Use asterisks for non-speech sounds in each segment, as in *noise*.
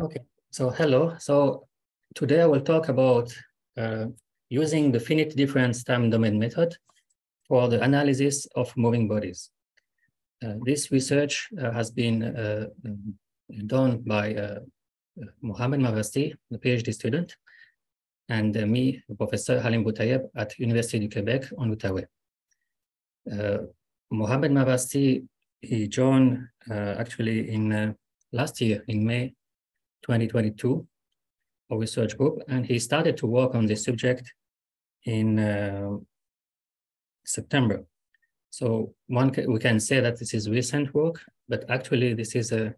Okay, so hello. So today I will talk about uh, using the finite difference time domain method for the analysis of moving bodies. Uh, this research uh, has been uh, done by uh, Mohamed Mavasti, the PhD student, and uh, me, Professor Halim Boutayeb at University du Quebec on Outaouais. Mohamed Mavasti, he joined actually in last year in May 2022, a research group, and he started to work on this subject in uh, September. So one we can say that this is recent work, but actually this is a,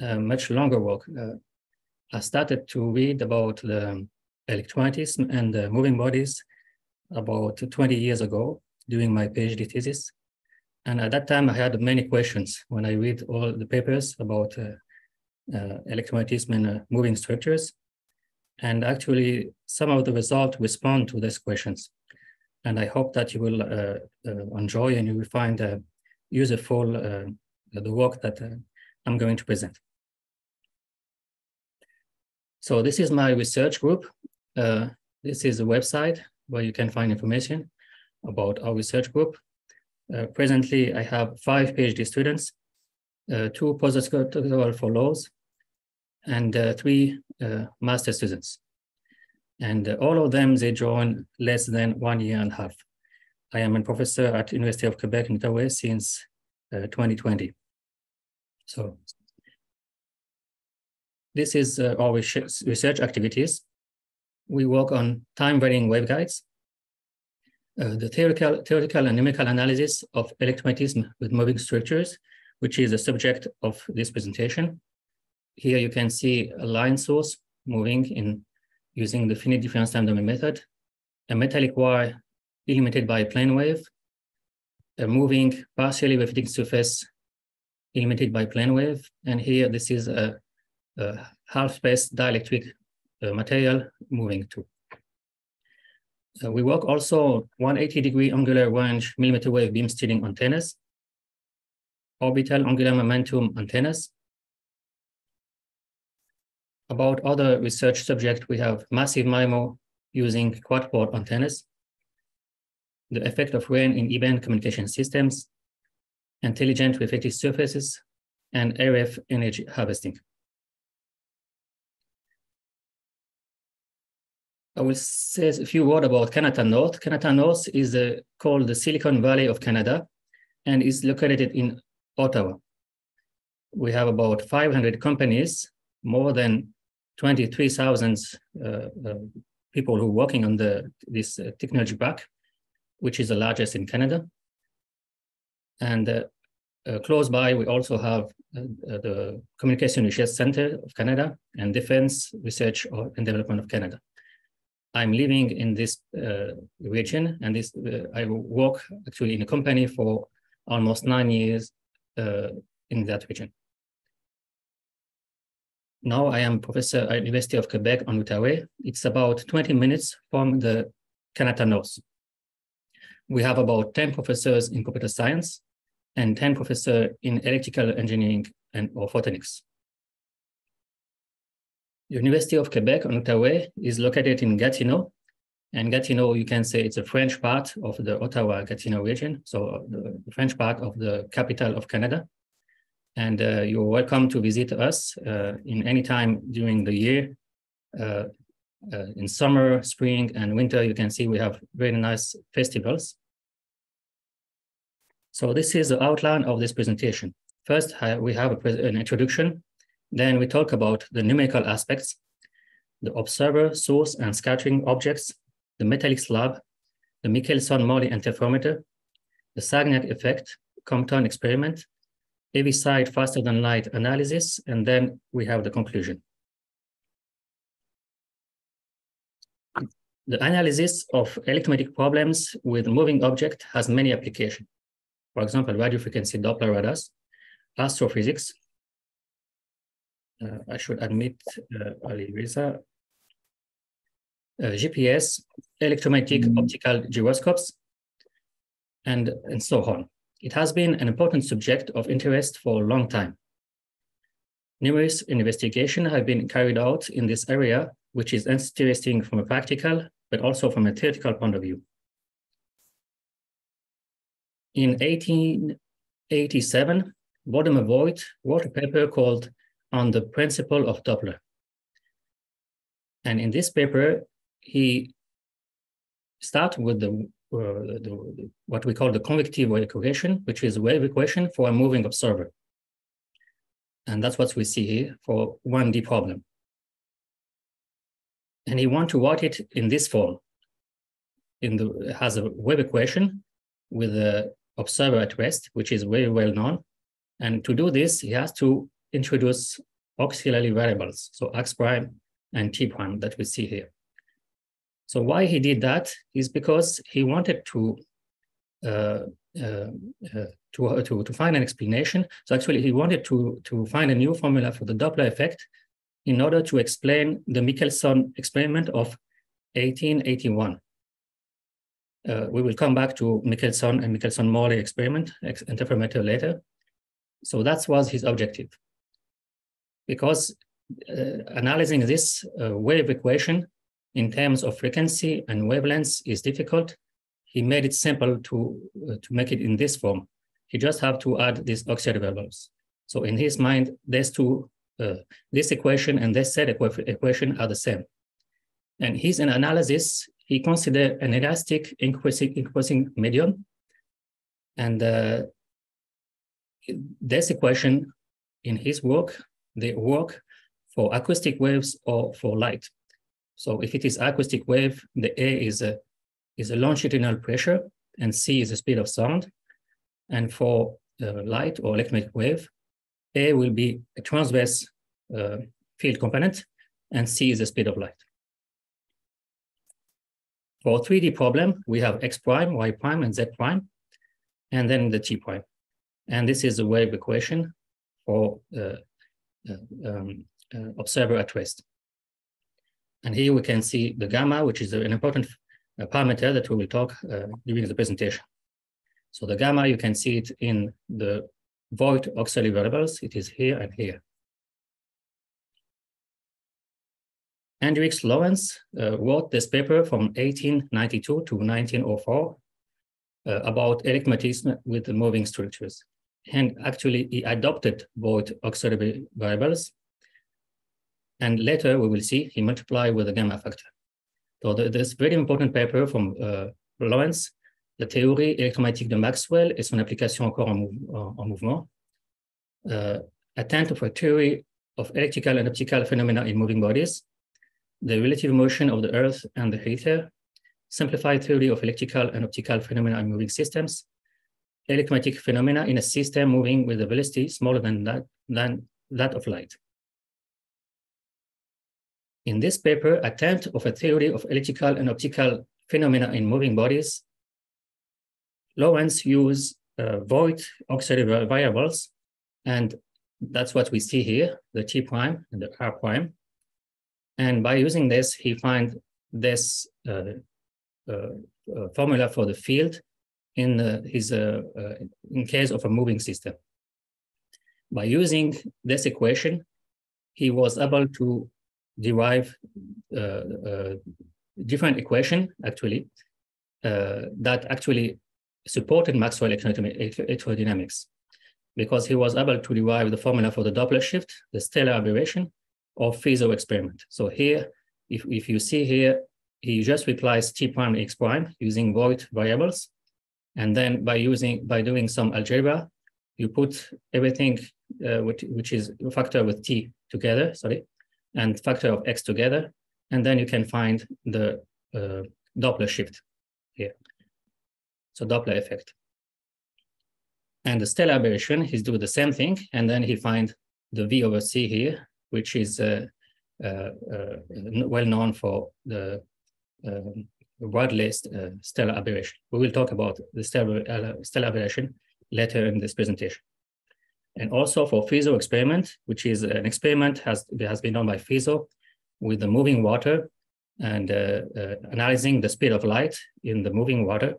a much longer work. Uh, I started to read about the electromagnetism and the moving bodies about 20 years ago during my PhD thesis. And at that time, I had many questions when I read all the papers about uh, uh, electromagnetism and uh, moving structures. And actually, some of the results respond to these questions. And I hope that you will uh, enjoy and you will find useful the work that I'm going to present. So this is my research group. Uh, this is a website where you can find information about our research group. Uh, presently, I have five PhD students uh, two postdoctoral fellows, and uh, three uh, master students. And all of them, they join less than one year and a half. I am a professor at University of Quebec in Ottawa since 2020. So this is uh, our research activities. We work on time varying waveguides, uh, the theoretical, theoretical and numerical analysis of electromagnetism with moving structures, which is the subject of this presentation. Here you can see a line source moving in using the finite difference time domain method, a metallic wire illuminated by a plane wave, a moving partially reflecting surface illuminated by plane wave, and here this is a, a half-space dielectric uh, material moving too. Uh, we work also 180 degree angular range millimeter wave beam steering antennas orbital angular momentum antennas. About other research subjects, we have massive MIMO using quad-port antennas, the effect of rain in E-band communication systems, intelligent reflective surfaces, and RF energy harvesting. I will say a few words about Kanata North. Kanata North is uh, called the Silicon Valley of Canada and is located in Ottawa. We have about 500 companies, more than 23,000 uh, uh, people who are working on the, this uh, technology park, which is the largest in Canada. And uh, uh, close by, we also have uh, the Communication Research Center of Canada and Defense Research and Development of Canada. I'm living in this region, and this I work actually in a company for almost nine years uh, in that region. Now I am professor at University of Quebec on Outaouais. It's about 20 minutes from the Kanata North. We have about 10 professors in computer science and 10 professors in electrical engineering and or photonics. University of Quebec on Outaouais is located in Gatineau, and Gatineau, you can say it's a French part of the Ottawa-Gatineau region, so the French part of the capital of Canada. And uh, you're welcome to visit us uh, in any time during the year. Uh, in summer, spring, and winter, you can see we have very nice festivals. So this is the outline of this presentation. First, we have an introduction. Then we talk about the numerical aspects, the observer, source, and scattering objects, the metallic slab, the Michelson-Morley interferometer, the Sagnac effect, Compton experiment, Heaviside faster than light analysis, and then we have the conclusion. The analysis of electromagnetic problems with moving object has many applications. For example, radio frequency Doppler radars, astrophysics. Uh, I should admit uh, Ali Riza uh, GPS, electromagnetic mm. optical gyroscopes, and, and so on. It has been an important subject of interest for a long time. Numerous investigations have been carried out in this area, which is interesting from a practical, but also from a theoretical point of view. In 1887, Waldemar Voigt wrote a paper called On the Principle of Doppler. And in this paper, he started with the, Uh, the, what we call the convective wave equation, which is a wave equation for a moving observer. And that's what we see here for 1D problem. And he want to write it in this form. In the has a wave equation with the observer at rest, which is very well known. And to do this, he has to introduce auxiliary variables, so x prime and t prime that we see here. So why he did that is because he wanted to uh, uh, uh, to, to, to find an explanation. So actually he wanted to, to find a new formula for the Doppler effect in order to explain the Michelson experiment of 1881. Uh, we will come back to Michelson and Michelson-Morley experiment, interferometer later. So that was his objective. Because uh, analyzing this uh, wave equation in terms of frequency and wavelengths is difficult, he made it simple to, uh, to make it in this form. He just have to add these auxiliary variables. So in his mind, these two, uh, this equation and this set equation are the same. And his analysis, he considered an elastic increasing, increasing medium. And uh, this equation in his work, they work for acoustic waves or for light. So if it is acoustic wave, the A is a is a longitudinal pressure, and c is the speed of sound. And for uh, light or electromagnetic wave, A will be a transverse uh, field component, and c is the speed of light. For 3D problem, we have x prime, y prime, and z prime, and then the t prime. And this is the wave equation for uh, uh um, uh, observer at rest. And here we can see the gamma, which is an important a parameter that we will talk uh, during the presentation. So the gamma, you can see it in the Voigt auxiliary variables. It is here and here. Hendrik Lorentz uh, wrote this paper from 1892 to 1904 uh, about electromagnetism with the moving structures. And actually, he adopted Voigt auxiliary variables. And later, we will see he multiplied with the gamma factor. So this very important paper from uh, Lorentz, la théorie électromagnétique de Maxwell et son application encore en, en, en mouvement, uh, attempt of a theory of electrical and optical phenomena in moving bodies, the relative motion of the Earth and the ether, simplified theory of electrical and optical phenomena in moving systems, electromagnetic phenomena in a system moving with a velocity smaller than that, than that of light. In this paper, attempt of a theory of electrical and optical phenomena in moving bodies, Lorentz used uh, Voigt auxiliary variables, and that's what we see here, the T prime and the R prime. And by using this, he find this uh, uh, uh formula for the field in uh, his uh, in case of a moving system. By using this equation, he was able to derive uh, uh, different equation actually uh, that actually supported Maxwell electrodynamics because he was able to derive the formula for the Doppler shift, the stellar aberration of Fizeau experiment. So here, if, if you see here, he just replies T prime X prime using Voigt variables. And then by using, by doing some algebra, you put everything uh, which, which is a factor with T together, sorry, and factor of x together, and then you can find the uh, Doppler shift here. So Doppler effect. And the stellar aberration, he's doing the same thing, and then he find the V over C here, which is uh, uh, uh well known for the um, list uh, stellar aberration. We will talk about the stellar, uh, stellar aberration later in this presentation and also for Fizeau experiment, which is an experiment has, has been done by Fizeau with the moving water and uh, uh, analyzing the speed of light in the moving water.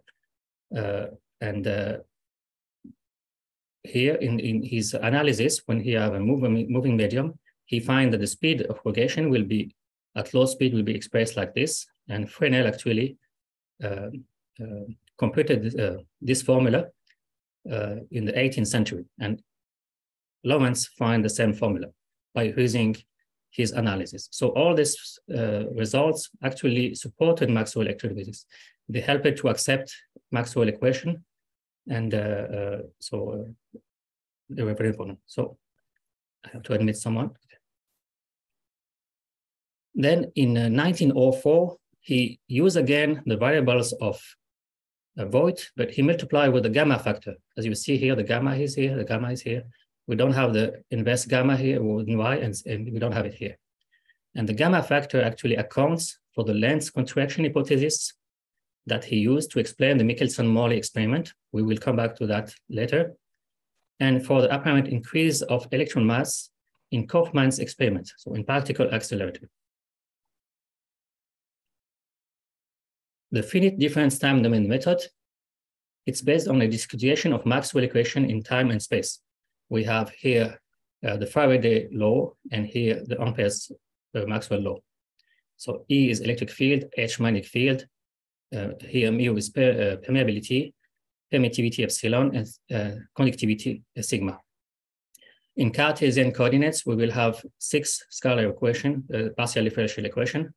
Uh, and uh, here in, in his analysis, when he have a moving, moving medium, he finds that the speed of propagation will be at low speed will be expressed like this. And Fresnel actually uh, uh, computed uh, this formula in the 18th century. And Lorentz find the same formula by using his analysis. So all these uh, results actually supported Maxwell electrodynamics. They helped to accept Maxwell equation. And uh, so they were very important. So I have to admit someone. Then in 1904, uh, he used again the variables of a Voigt, but he multiplied with the gamma factor. As you see here, the gamma is here, the gamma is here. We don't have the inverse gamma here in y, and, and we don't have it here. And the gamma factor actually accounts for the length contraction hypothesis that he used to explain the Michelson-Morley experiment. We will come back to that later. And for the apparent increase of electron mass in Kaufmann's experiment, so in particle accelerator. The finite difference time domain method, it's based on a discretization of Maxwell equation in time and space. We have here uh, the Faraday law and here the Ampere's uh, Maxwell law. So E is electric field, H magnetic field, uh, here mu is per, uh, permeability, permittivity epsilon, and uh, conductivity uh, sigma. In Cartesian coordinates, we will have six scalar equation, partial differential equation,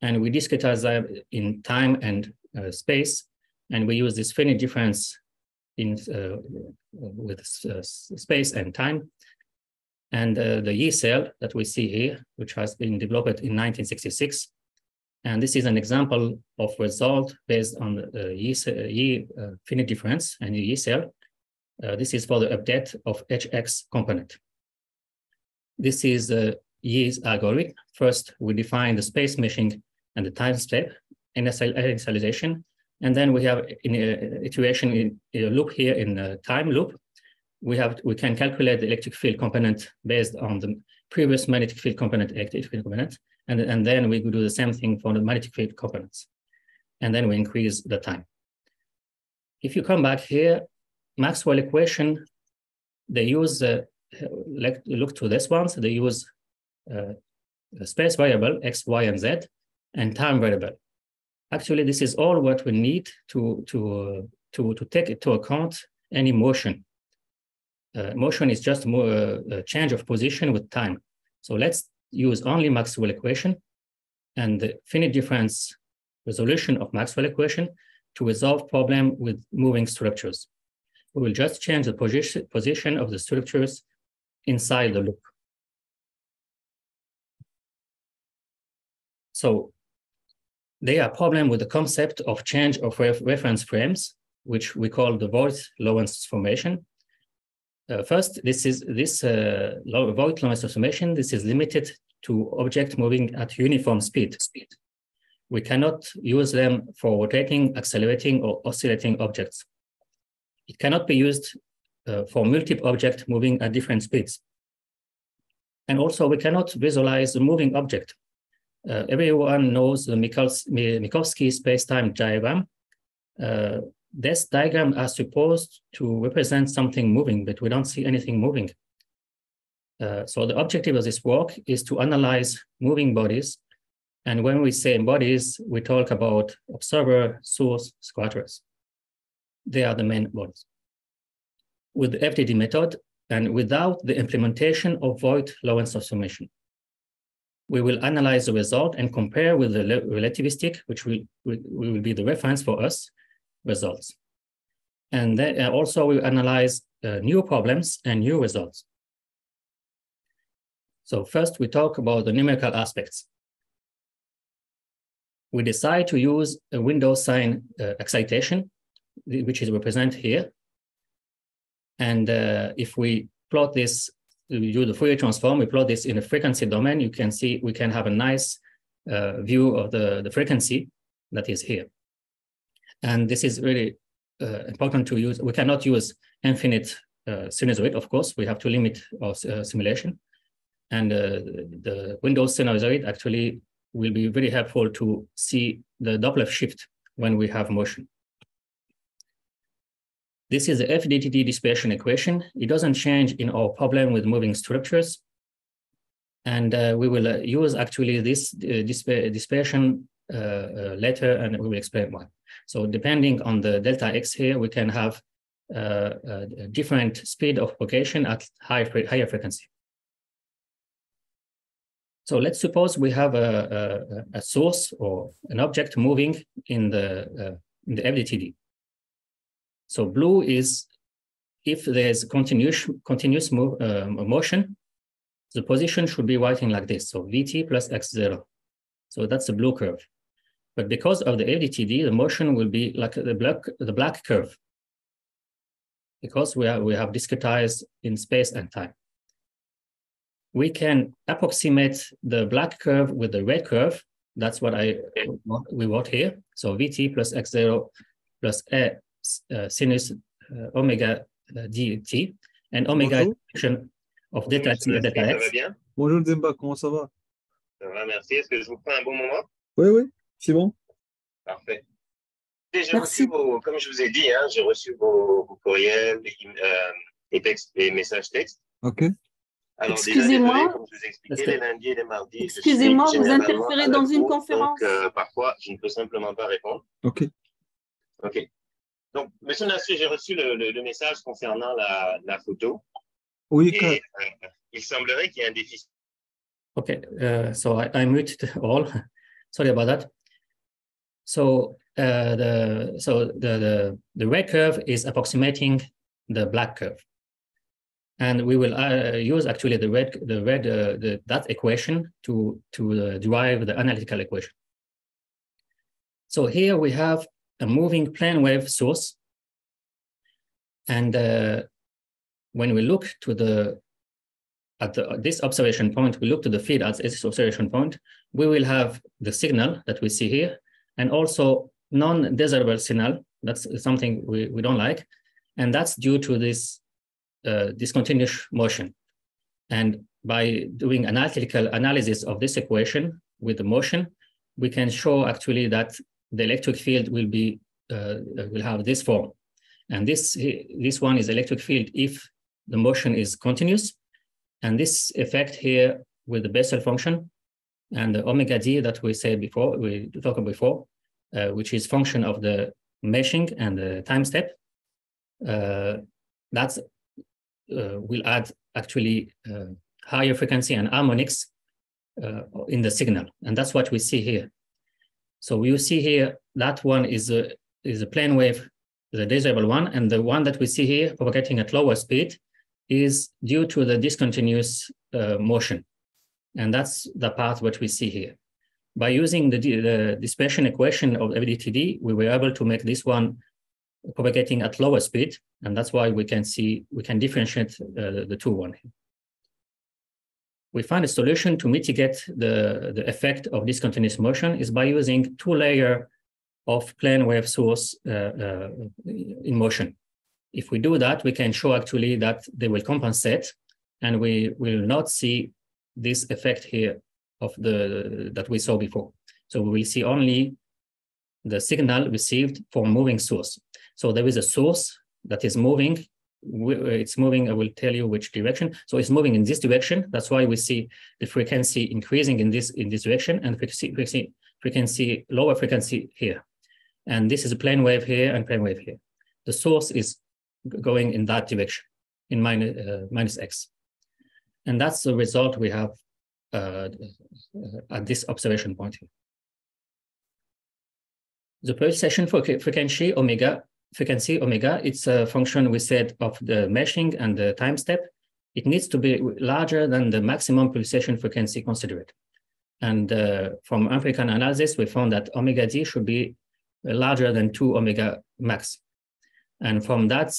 and we discretize that in time and space, and we use this finite difference in uh, with uh, space and time. And uh, the Yee cell that we see here, which has been developed in 1966, and this is an example of result based on the Yee, Yee uh, finite difference and Yee cell. Uh, this is for the update of HX component. This is the Yee's algorithm. First, we define the space meshing and the time step initialization. And then we have in a iteration in a loop here in a time loop. We have we can calculate the electric field component based on the previous magnetic field component, electric field component, and, and then we do the same thing for the magnetic field components. And then we increase the time. If you come back here, Maxwell equation, they use, uh, like, look to this one, so they use uh, space variable, x, y, and z, and time variable. Actually, this is all what we need to, to, to, to take into account any motion. Uh, motion is just more, uh, a change of position with time. So let's use only Maxwell equation and the finite difference resolution of Maxwell equation to resolve problem with moving structures. We will just change the position, position of the structures inside the loop. So they are problem with the concept of change of ref reference frames, which we call the Voigt-Lorentz transformation. Uh, first, this is this uh, Voigt-Lorentz transformation. This is limited to object moving at uniform speed. speed. We cannot use them for rotating, accelerating, or oscillating objects. It cannot be used uh, for multiple objects moving at different speeds. And also, we cannot visualize a moving object uh, everyone knows the Minkowski space-time diagram. Uh, this diagram is supposed to represent something moving, but we don't see anything moving. Uh, so the objective of this work is to analyze moving bodies. And when we say bodies, we talk about observer, source, scatterers. They are the main bodies. With the FDD method, and without the implementation of Voigt-Lorentz transformation we will analyze the result and compare with the relativistic, which will, will be the reference for us, results. And then uh, also we analyze uh, new problems and new results. So first we talk about the numerical aspects. We decide to use a window sine uh, excitation, which is represented here. And uh, if we plot this we do the Fourier transform, we plot this in a frequency domain, you can see we can have a nice uh, view of the, the frequency that is here. And this is really uh, important to use. We cannot use infinite uh, sinusoid, of course. We have to limit our uh, simulation. And uh, the Windows sinusoid actually will be very helpful to see the Doppler shift when we have motion. This is the FDTD dispersion equation. It doesn't change in our problem with moving structures. And uh, we will uh, use actually this uh, dispersion uh, later, and we will explain why. So depending on the delta x here, we can have a different speed of propagation at high, higher frequency. So let's suppose we have a, a, a, source or an object moving in the, uh, in the FDTD. So blue is if there's continuous, continuous uh, motion, the position should be writing like this. So Vt plus x0. So that's the blue curve. But because of the FDTD, the motion will be like the black, the black curve. Because we, are, we have discretized in space and time. We can approximate the black curve with the red curve. That's what I we wrote here. So Vt plus x0 plus a sinus uh, omega uh, dt and omega function of delta t et delta x. Ça va bien? Bonjour Zemba, comment ça va? Ça va, merci. Est-ce que je vous prends un bon moment? Oui, oui, c'est bon. Parfait. J'ai reçu vos, comme je vous ai dit, hein, j'ai reçu vos, vos courriels euh, et, textes, et messages textes. OK. Excusez-moi. Comme je vous ai expliqué, les lundis et les mardis. Excusez-moi, vous interférez dans une conférence. Donc, euh, parfois, je ne peux simplement pas répondre. OK. OK. Donc, Monsieur Nassé, j'ai reçu le, le, le, message concernant la, la photo. Oui, et, euh, il semblerait qu'il y ait un déficit. Okay, uh, so I, I muted all. *laughs* Sorry about that. So uh, the so the, the the red curve is approximating the black curve, and we will uh, use actually the red the red uh, the, that equation to to uh, derive the analytical equation. So here we have a moving plane wave source. And uh, when we look to the, at the, this observation point, we look to the feed at this observation point, we will have the signal that we see here, and also non-desirable signal. That's something we, we don't like. And that's due to this uh, discontinuous motion. And by doing analytical analysis of this equation with the motion, we can show actually that the electric field will be uh, will have this form. And this, this one is electric field if the motion is continuous. And this effect here with the Bessel function and the omega d that we said before, we talked about before, uh, which is function of the meshing and the time step, uh, that's uh, will add actually uh, higher frequency and harmonics uh, in the signal. And that's what we see here. So you see here, that one is a, is a plane wave, the desirable one, and the one that we see here propagating at lower speed is due to the discontinuous uh, motion. And that's the part what we see here. By using the, the dispersion equation of FDTD, we were able to make this one propagating at lower speed. And that's why we can see, we can differentiate uh, the two one. We find a solution to mitigate the, the effect of discontinuous motion is by using two layer of plane wave source uh, uh, in motion. If we do that, we can show actually that they will compensate and we will not see this effect here of the that we saw before. So we will see only the signal received from moving source. So there is a source that is moving. It's moving, I will tell you which direction. So it's moving in this direction. That's why we see the frequency increasing in this in this direction and frequency, frequency, frequency lower frequency here. And this is a plane wave here and plane wave here. The source is going in that direction, in minus, uh, minus x. And that's the result we have uh, at this observation point here. The for frequency omega, frequency omega, it's a function we said of the meshing and the time step. It needs to be larger than the maximum pulsation frequency considered. And uh, from empirical analysis, we found that omega d should be larger than 2 omega max. And from that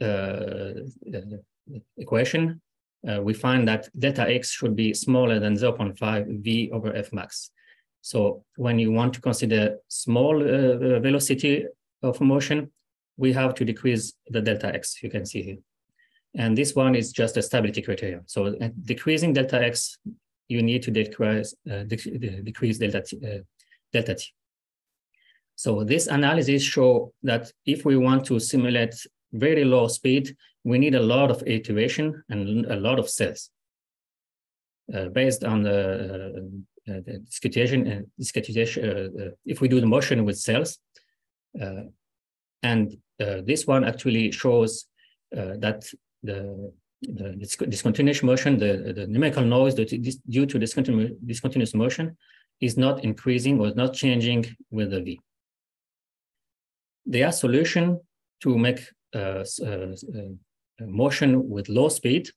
uh, equation, uh, we find that delta x should be smaller than 0.5 v over f max. So when you want to consider small uh, velocity of motion, we have to decrease the delta x, you can see here. And this one is just a stability criterion. So uh, decreasing delta x, you need to decrease, uh, dec decrease delta t, uh, delta t. So this analysis show that if we want to simulate very low speed, we need a lot of iteration and a lot of cells. uh, based on the, uh, uh, the discretization, discretization if we do the motion with cells. And this one actually shows that the the discontinuous motion, the, the numerical noise that is due to discontinu discontinuous motion is not increasing or not changing with the V. There are to make uh, uh, uh, motion with low speed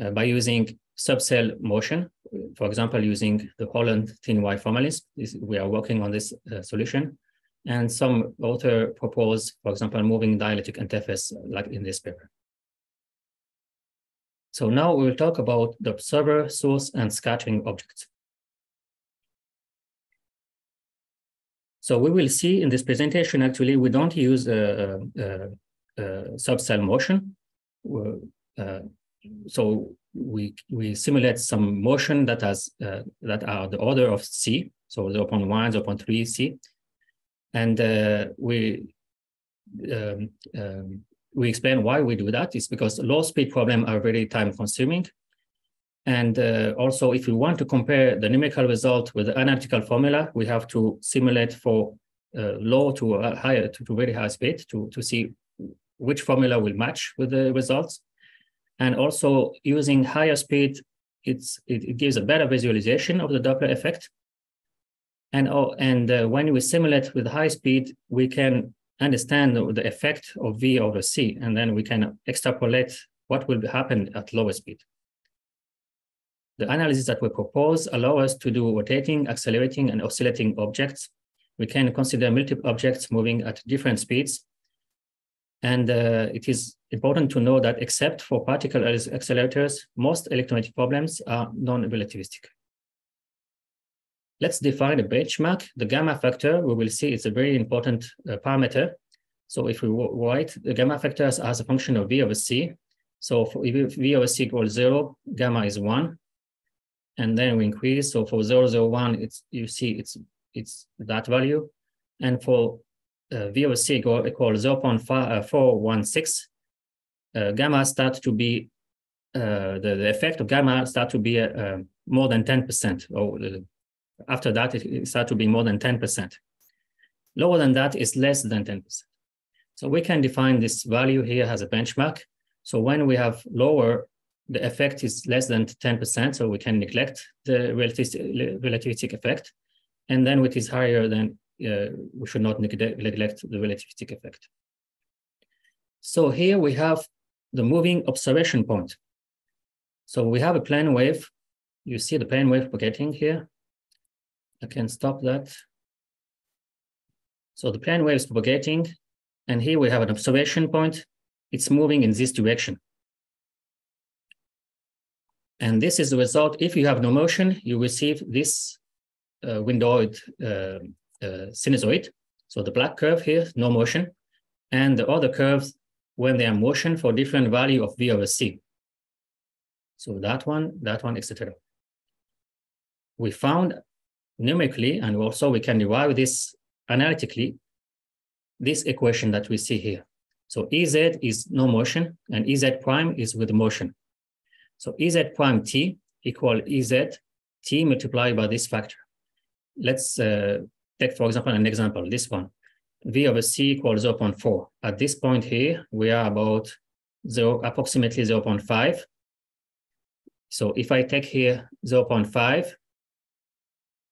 uh, by using subcell motion, for example, using the Holland thin wire formalism. we are working on this uh, solution. And some author propose, for example, moving dielectric interface like in this paper. So now we will talk about the observer, source, and scattering objects. So we will see in this presentation, actually, we don't use a, a, a subcell motion. Uh, so we we simulate some motion that has uh, that are the order of c, so 0 0.1, 0 0.3 c, and uh, we um, um, we explain why we do that. It's because low speed problems are very time consuming. And uh, also, if we want to compare the numerical result with the analytical formula, we have to simulate for uh, low to higher to, to very high speed to, to see which formula will match with the results. And also using higher speed, it's, it, it gives a better visualization of the Doppler effect. And, oh, and uh, when we simulate with high speed, we can understand the effect of V over C, and then we can extrapolate what will happen at lower speed. The analysis that we propose allow us to do rotating, accelerating, and oscillating objects. We can consider multiple objects moving at different speeds. And uh, it is important to know that except for particle accelerators, most electromagnetic problems are non-relativistic. Let's define a benchmark. The gamma factor, we will see it's a very important uh, parameter. So if we write the gamma factor as, a function of V over C, so for if V over C equals zero, gamma is one. And then we increase. So for zero, zero, one, it's you see it's it's that value. And for uh, V over C equal, equal 0 0.416, uh, gamma start to be, uh, the, the effect of gamma start to be uh, more than 10%, or after that, it, it start to be more than 10%. Lower than that is less than 10%. So we can define this value here as a benchmark. So when we have lower, the effect is less than 10%, so we can neglect the relativistic, effect. And then which is higher than, uh, we should not neglect, neglect the relativistic effect. So here we have the moving observation point. So we have a plane wave. You see the plane wave propagating here. I can stop that. So the plane wave is propagating, and here we have an observation point. It's moving in this direction. And this is the result. If you have no motion, you receive this uh, windowed uh, uh, sinusoid. So the black curve here, no motion, and the other curves when they are motion for different value of V over C. So that one, that one, etc. We found numerically, and also we can derive this analytically, this equation that we see here. So Ez is no motion, and Ez prime is with motion. So Ez prime t equal Ez t multiplied by this factor. Let's uh, take, for example, an example, this one. V over C equals 0 0.4. At this point here, we are about zero, approximately 0 0.5. So if I take here 0 0.5,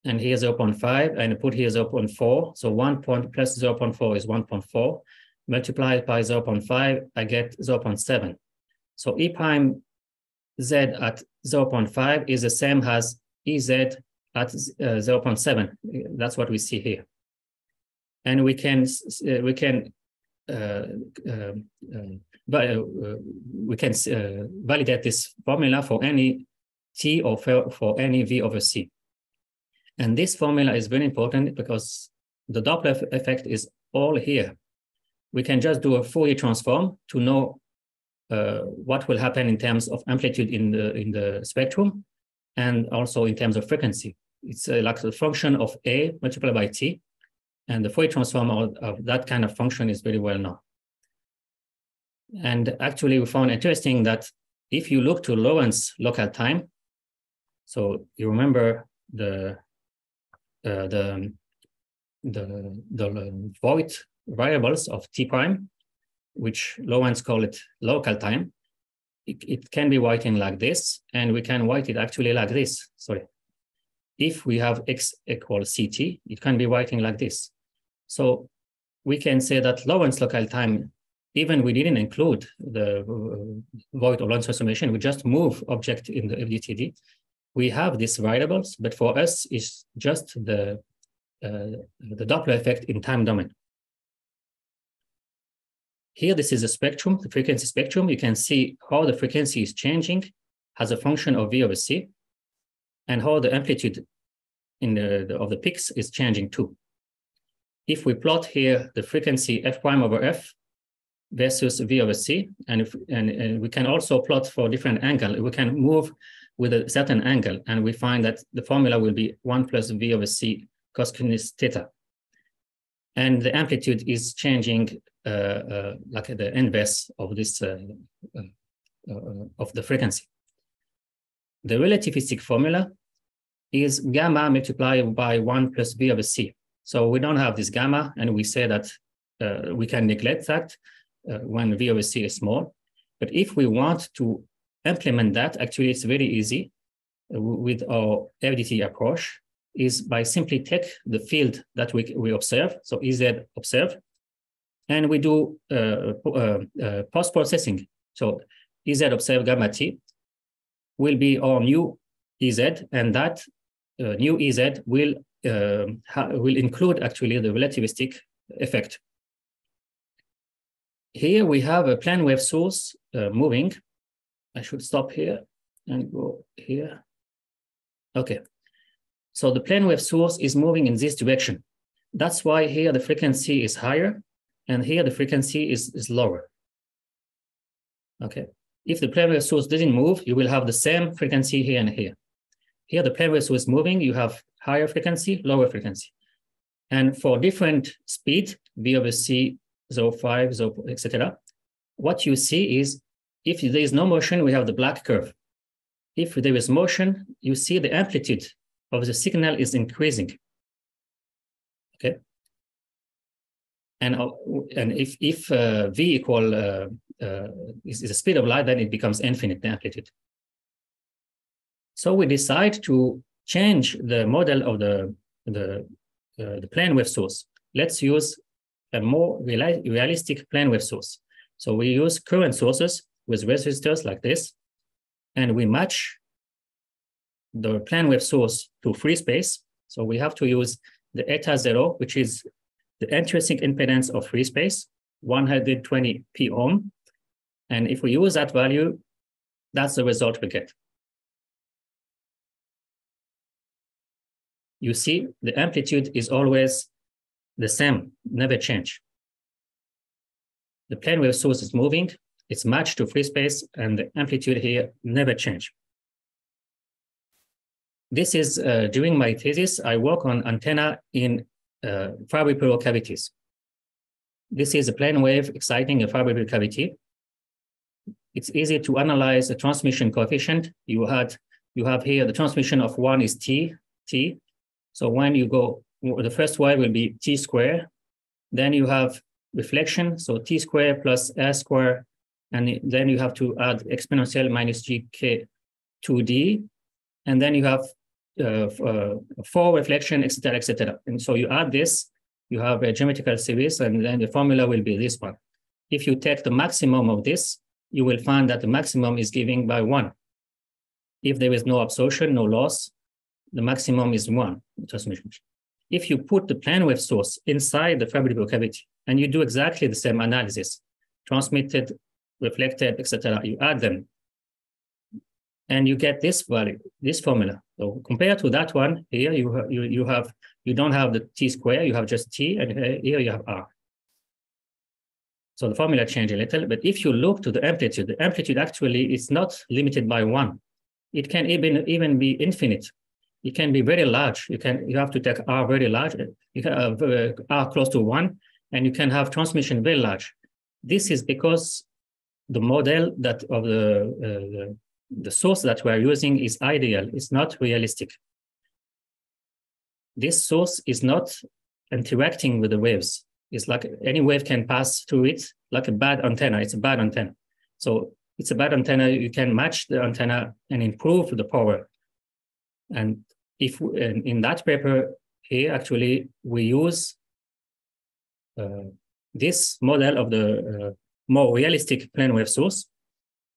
and here 0.5, and put here 0.4. So 1 point plus 0.4 is 1.4. Multiplied by 0.5, I get 0.7. So E prime Z at 0.5 is the same as EZ at uh, 0.7. That's what we see here. And we can, uh, we can uh, um, uh, uh, we can uh, validate this formula for any T or for, for any V over C. And this formula is very important because the Doppler effect is all here. We can just do a Fourier transform to know uh, what will happen in terms of amplitude in the in the spectrum, and also in terms of frequency. It's uh, like a function of A multiplied by T, and the Fourier transform of, of that kind of function is very well known. And actually, we found interesting that if you look to Lorentz local time, So you remember the uh, the the the Voigt variables of t prime, which Lorentz call it local time. It, it can be writing like this, and we can write it actually like this. Sorry. If we have x equals ct, it can be writing like this. So we can say that Lorentz local time even we didn't include the uh, Voigt or Lorentz transformation, we just move object in the FDTD. We have these variables, but for us, it's just the, uh, the Doppler effect in time domain. Here, this is a spectrum, the frequency spectrum. You can see how the frequency is changing as a function of V over C and how the amplitude in the, the, of the peaks is changing too. If we plot here the frequency f prime over f versus V over C. And, if, and, and we can also plot for different angle. We can move with a certain angle, and we find that the formula will be 1 plus V over C cosine theta. And the amplitude is changing uh, uh, like the inverse of this, uh, uh, uh, of the frequency. The relativistic formula is gamma multiplied by 1 plus V over C. So we don't have this gamma, and we say that uh, we can neglect that when V over C is small. But if we want to implement that, actually it's very easy uh, with our FDT approach is by simply take the field that we, we observe, so EZ observe, and we do uh, uh, uh, post-processing. So EZ observe gamma T will be our new EZ, and that uh, new EZ will, um, will include actually the relativistic effect here we have a plane wave source uh, moving. I should stop here and go here. Okay. So the plane wave source is moving in this direction. That's why here the frequency is higher and here the frequency is, is lower. Okay. If the plane wave source doesn't move, you will have the same frequency here and here. Here the plane wave source is moving, you have higher frequency, lower frequency. And for different speed, V over C 0.5, 0, etc. What you see is if there is no motion, we have the black curve. If there is motion, you see the amplitude of the signal is increasing. Okay. And, uh, and if, if uh, V equal uh, uh, is, is the speed of light, then it becomes infinite, the amplitude. So we decide to change the model of the, the, uh, the plane wave source. Let's use a more realistic plane wave source. So we use current sources with resistors like this, and we match the plane wave source to free space. So we have to use the eta zero, which is the intrinsic impedance of free space, 120 p ohm. And if we use that value, that's the result we get. You see, the amplitude is always the same, never change. The plane wave source is moving, it's matched to free space, and the amplitude here never change. This is, uh, during my thesis, I work on antenna in uh, Fabry-Perot cavities. This is a plane wave exciting a Fabry-Perot cavity. It's easy to analyze the transmission coefficient. You had, you have here the transmission of one is T, T. So when you go the first y will be t square. Then you have reflection, so t square plus s square, and then you have to add exponential minus gk 2d, and then you have uh, uh, four reflection, etc., etc. And so you add this, you have a geometrical series, and then the formula will be this one. If you take the maximum of this, you will find that the maximum is given by one. If there is no absorption, no loss, the maximum is one transmission if you put the plane wave source inside the Fabry-Perot cavity and you do exactly the same analysis, transmitted, reflected, etc., you add them, and you get this value, this formula. So compared to that one, here you you, you have you don't have the t square, you have just t, and here you have r. So the formula change a little, but if you look to the amplitude, the amplitude actually is not limited by one. It can even, even be infinite it can be very large. You can you have to take R very large. You can have uh, R close to one, and you can have transmission very large. This is because the model that of the, uh, the source that we're using is ideal, it's not realistic. This source is not interacting with the waves. It's like any wave can pass through it like a bad antenna. It's a bad antenna. So it's a bad antenna. You can match the antenna and improve the power. And if in that paper here, actually, we use uh, this model of the uh, more realistic plane wave source.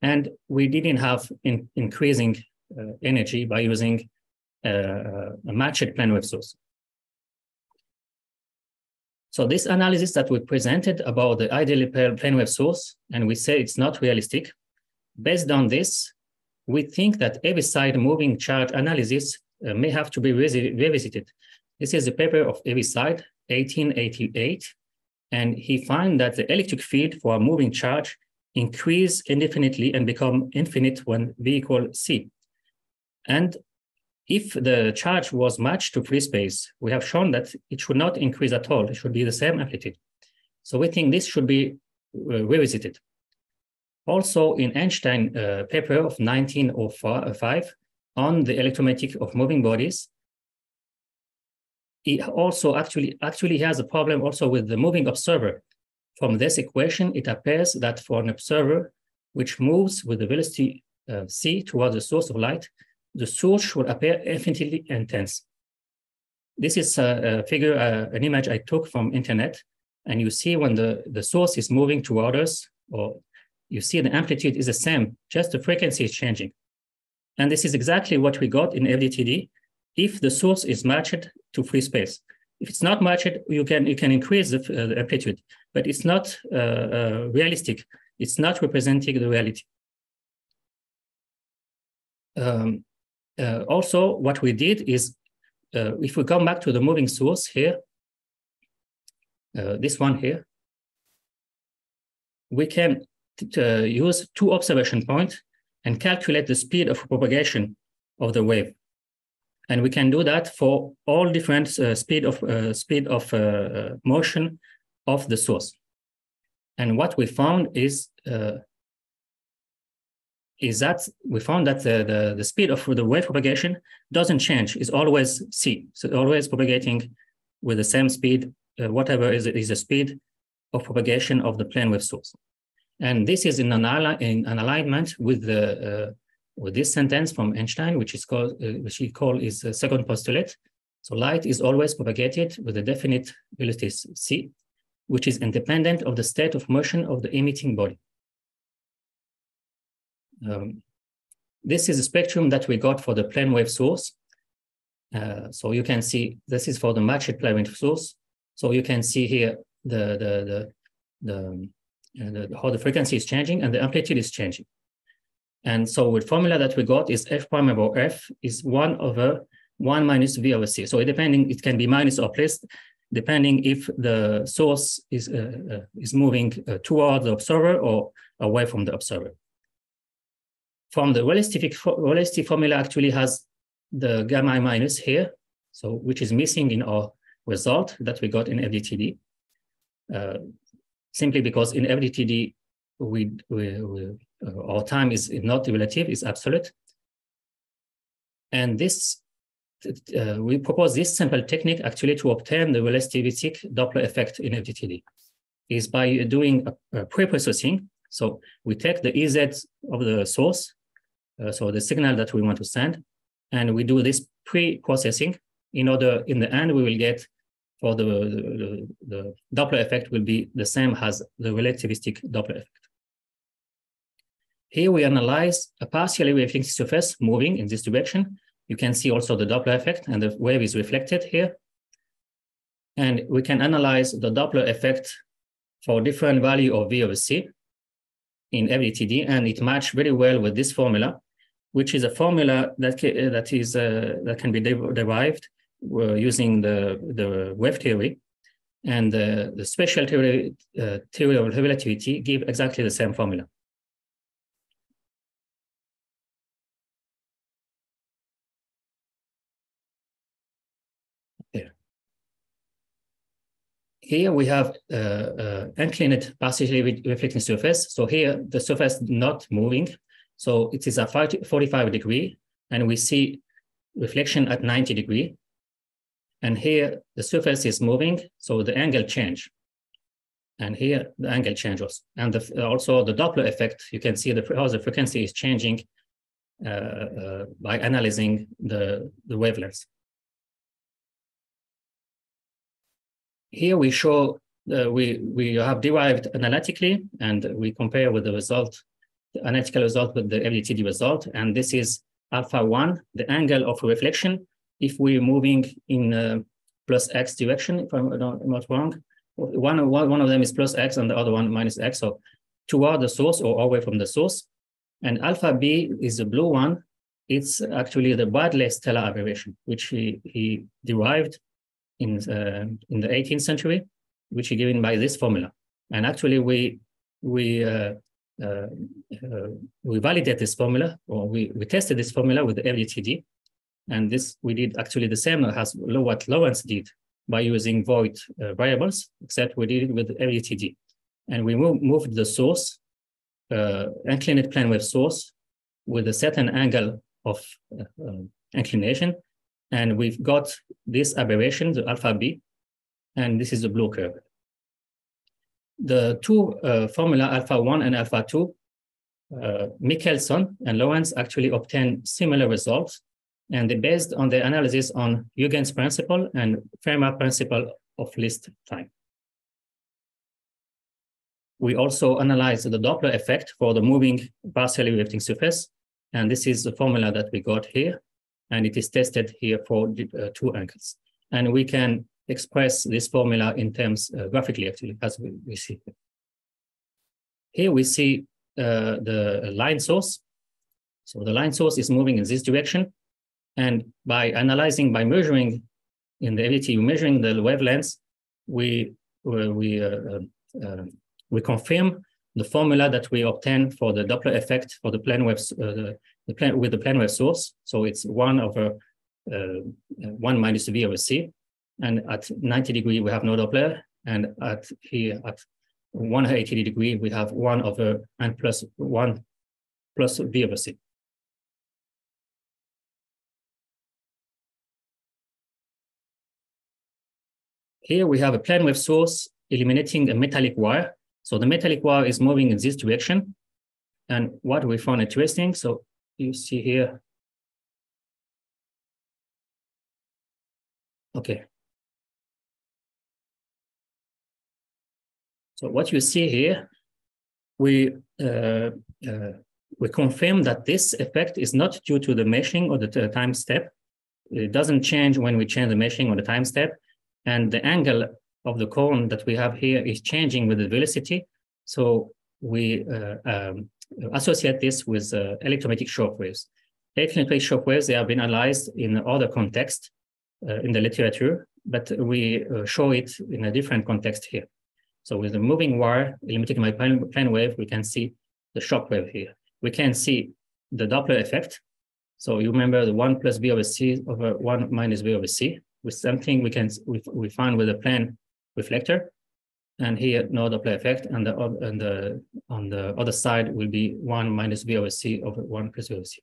And we didn't have in, increasing uh, energy by using uh, a matched plane wave source. So this analysis that we presented about the ideal plane wave source, and we say it's not realistic, based on this, we think that Heaviside moving charge analysis uh, may have to be revisited. This is a paper of Heaviside, 1888, and he found that the electric field for a moving charge increase indefinitely and become infinite when v equal c. And if the charge was matched to free space, we have shown that it should not increase at all. It should be the same amplitude. So we think this should be uh, revisited. Also in Einstein uh, paper of 1905 on the electromagnetic of moving bodies, he also actually actually has a problem also with the moving observer. From this equation, it appears that for an observer which moves with the velocity uh, c towards the source of light, the source will appear infinitely intense. This is a, a figure, uh, an image I took from internet, and you see when the, the source is moving toward us, or you see the amplitude is the same, just the frequency is changing. And this is exactly what we got in FDTD if the source is matched to free space. If it's not matched, you can you can increase the, uh, the amplitude, but it's not uh, uh, realistic. It's not representing the reality. Um, uh, also, what we did is, if we come back to the moving source here, this one here, we can use two observation points and calculate the speed of propagation of the wave. And we can do that for all different uh, speed of uh, speed of uh, motion of the source. And what we found is is that we found that the, the, the, speed of the wave propagation doesn't change. It's always c. So always propagating with the same speed, uh, whatever is, is the speed of propagation of the plane wave source. And this is in an, in an alignment with the uh, with this sentence from Einstein, which is called uh, which he called his uh, second postulate. So light is always propagated with a definite velocity c, which is independent of the state of motion of the emitting body. Um, this is a spectrum that we got for the plane wave source. Uh, so you can see this is for the matched plane wave source. So you can see here the the the the, uh, the how the frequency is changing and the amplitude is changing. And so the formula that we got is f prime over f is one over one minus v over c. So depending, it can be minus or plus, depending if the source is uh, uh, is moving uh, toward the observer or away from the observer from the realistic, realistic formula actually has the gamma I minus here, so which is missing in our result that we got in FDTD, uh, simply because in FDTD, we, we, we uh, our time is not relative, is absolute. And this, uh, we propose this simple technique actually to obtain the relativistic Doppler effect in FDTD, is by doing a, a pre-processing. So we take the EZ of the source uh, so the signal that we want to send. And we do this pre-processing in order, in the end, we will get for the, the, the, Doppler effect will be the same as the relativistic Doppler effect. Here we analyze a partially reflecting surface moving in this direction. You can see also the Doppler effect and the wave is reflected here. And we can analyze the Doppler effect for different value of V over C in FDTD, and it matched very well with this formula which is a formula that that is uh, that can be de- derived uh, using the the wave theory, and uh, the special theory uh, theory of relativity give exactly the same formula. Here we have uh, uh, inclined partially reflecting surface. So here the surface not moving, So it is a 45 degree, and we see reflection at 90 degree. And here the surface is moving, so the angle change. And here the angle changes. And the, also the Doppler effect, you can see the, how the frequency is changing uh, uh, by analyzing the, the wavelengths. Here we show, uh, we, we have derived analytically and we compare with the result, the analytical result with the FDTD result. And this is alpha one, the angle of reflection, if we're moving in uh, plus x direction, if I'm not wrong. One, one, one of them is plus x and the other one minus x. So toward the source or away from the source. And alpha b is the blue one. It's actually the Bradley stellar aberration, which he, he derived in, uh, in the 18th century, which is given by this formula. And actually we, we uh, uh, uh, we validate this formula, or we, we tested this formula with the FDTD. And this, we did actually the same as what Lorentz did by using Voigt uh, variables, except we did it with FDTD. And we move, moved the source, uh, inclined plane wave source, with a certain angle of uh, inclination. And we've got this aberration, the alpha b, and this is the blue curve the two uh, formula alpha 1 and alpha 2, uh, Michelson and Lorentz actually obtained similar results. And they based on the analysis on Huygens principle and Fermat principle of least time. We also analyzed the Doppler effect for the moving partially lifting surface. And this is the formula that we got here. And it is tested here for uh, two angles. And we can express this formula in terms uh, graphically, actually, as we, we see. Here we see uh, the line source. So the line source is moving in this direction. And by analyzing, by measuring in the LET, measuring the wavelengths, we, we, uh, uh, we confirm the formula that we obtain for the Doppler effect for the plane wave, uh, the, the plane, with the plane wave source. So it's one over uh, one minus V over C. And at 90 degree, we have no Doppler. And at here, at 180 degree, we have one over n plus one plus V over C. Here we have a plane wave source eliminating a metallic wire. So the metallic wire is moving in this direction. And what we found interesting, so you see here. Okay, So what you see here, we uh, uh, we confirm that this effect is not due to the meshing or the time step. It doesn't change when we change the meshing or the time step. And the angle of the cone that we have here is changing with the velocity. So we uh, um, associate this with uh, electromagnetic shock waves. Electromagnetic shock waves, they have been analyzed in other context uh, in the literature, but we uh, show it in a different context here. So with the moving wire limiting my plane, plane wave, we can see the shock wave here. We can see the Doppler effect. So you remember the one plus B over C over one minus B over C. With something we can we, we find with a plane reflector, and here no Doppler effect, and the and the on the other side will be one minus B over C over one plus B over C.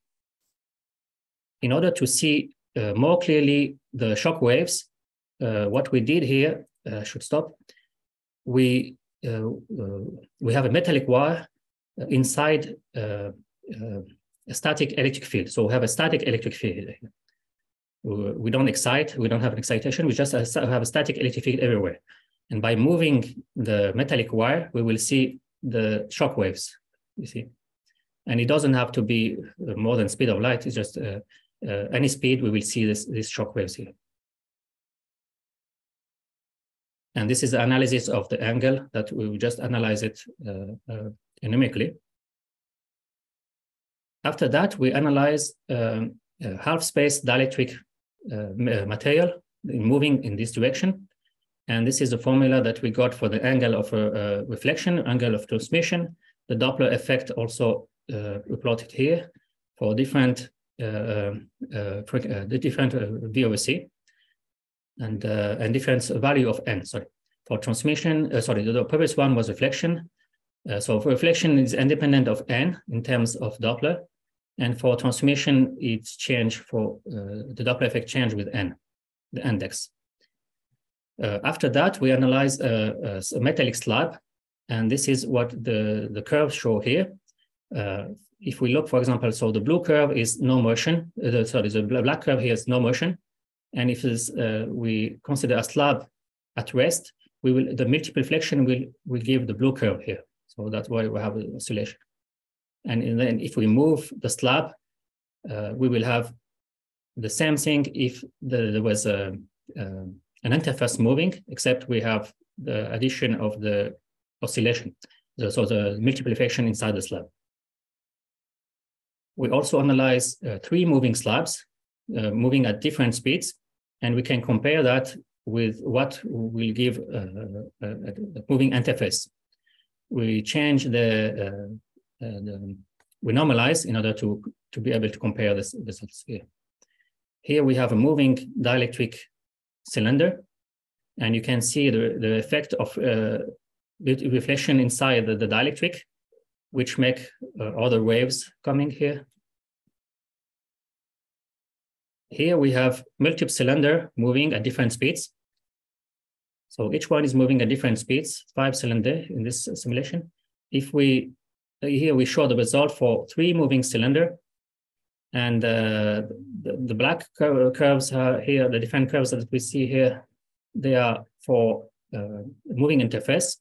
In order to see uh, more clearly the shock waves, uh, what we did here uh, should stop we uh, uh, we have a metallic wire inside uh, a static electric field. So we have a static electric field. We don't excite, we don't have an excitation, we just have a static electric field everywhere. And by moving the metallic wire, we will see the shock waves, you see. And it doesn't have to be more than speed of light, it's just uh, uh, any speed, we will see this, these shock waves here. And this is the analysis of the angle that we will just analyze it uh, uh, numerically. After that, we analyze um, half-space dielectric uh, material moving in this direction. And this is the formula that we got for the angle of uh, reflection, angle of transmission. The Doppler effect also uh, plotted here for different uh, the different VOC and uh, and different value of n. Sorry, for transmission. Uh, sorry, the, the previous one was reflection, Uh, so for reflection is independent of n in terms of Doppler, and for transmission, it's change for uh, the Doppler effect change with n, the index. Uh, after that, we analyze a, a, metallic slab, and this is what the, the curves show here. Uh, if we look, for example, so the blue curve is no motion, uh, the, sorry, the black curve here is no motion. And if uh, we consider a slab at rest, we will the multiple flexion will, will give the blue curve here. So that's why we have oscillation. And then if we move the slab, uh, we will have the same thing if the, there was a, uh, an interface moving, except we have the addition of the oscillation, so the multiplication inside the slab. We also analyze uh, three moving slabs, uh, moving at different speeds, and we can compare that with what will give uh, a, a, moving interface. We change the, uh, uh, the, we normalize in order to, to be able to compare this results here. Here we have a moving dielectric cylinder, and you can see the, the effect of uh, reflection inside the, the dielectric which make uh, other waves coming here. Here we have multiple cylinder moving at different speeds. So each one is moving at different speeds, five cylinder in this simulation. If we, here we show the result for three moving cylinder and uh, the, the, black cur curves here, the different curves that we see here, they are for uh, moving interface.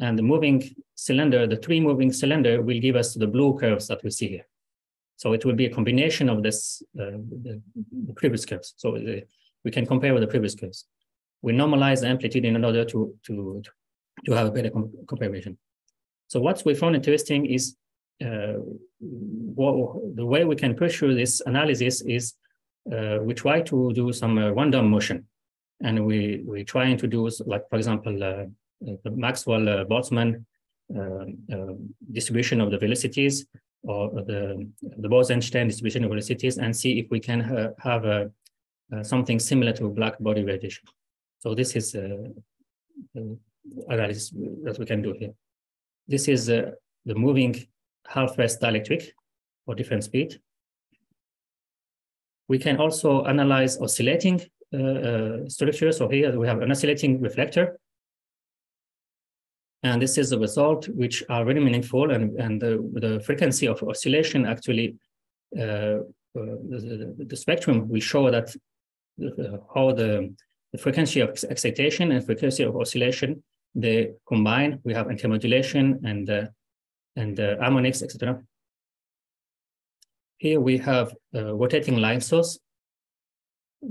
And the moving cylinder, the three moving cylinder will give us the blue curves that we see here. So it will be a combination of this, uh, the, previous curves. So the, uh, we can compare with the previous curves. We normalize the amplitude in order to, to, to have a better com comparison. So what we found interesting is what, the way we can pursue this analysis is uh, we try to do some uh, random motion. And we, we try to do, like, for example, uh, the Maxwell uh, Boltzmann uh, uh, distribution of the velocities or the, the Bose-Einstein distribution of velocities and see if we can ha have a, something similar to black body radiation. So this is analysis that we can do here. This is the moving half-rest dielectric or different speed. We can also analyze oscillating uh, uh, structure. So here we have an oscillating reflector and this is a result which are really meaningful and, and the, the frequency of oscillation actually, uh, uh, the, the, spectrum will show that uh, how the, the frequency of excitation and frequency of oscillation, they combine. We have intermodulation and, uh, and uh, harmonics, etc. Here we have a rotating line source.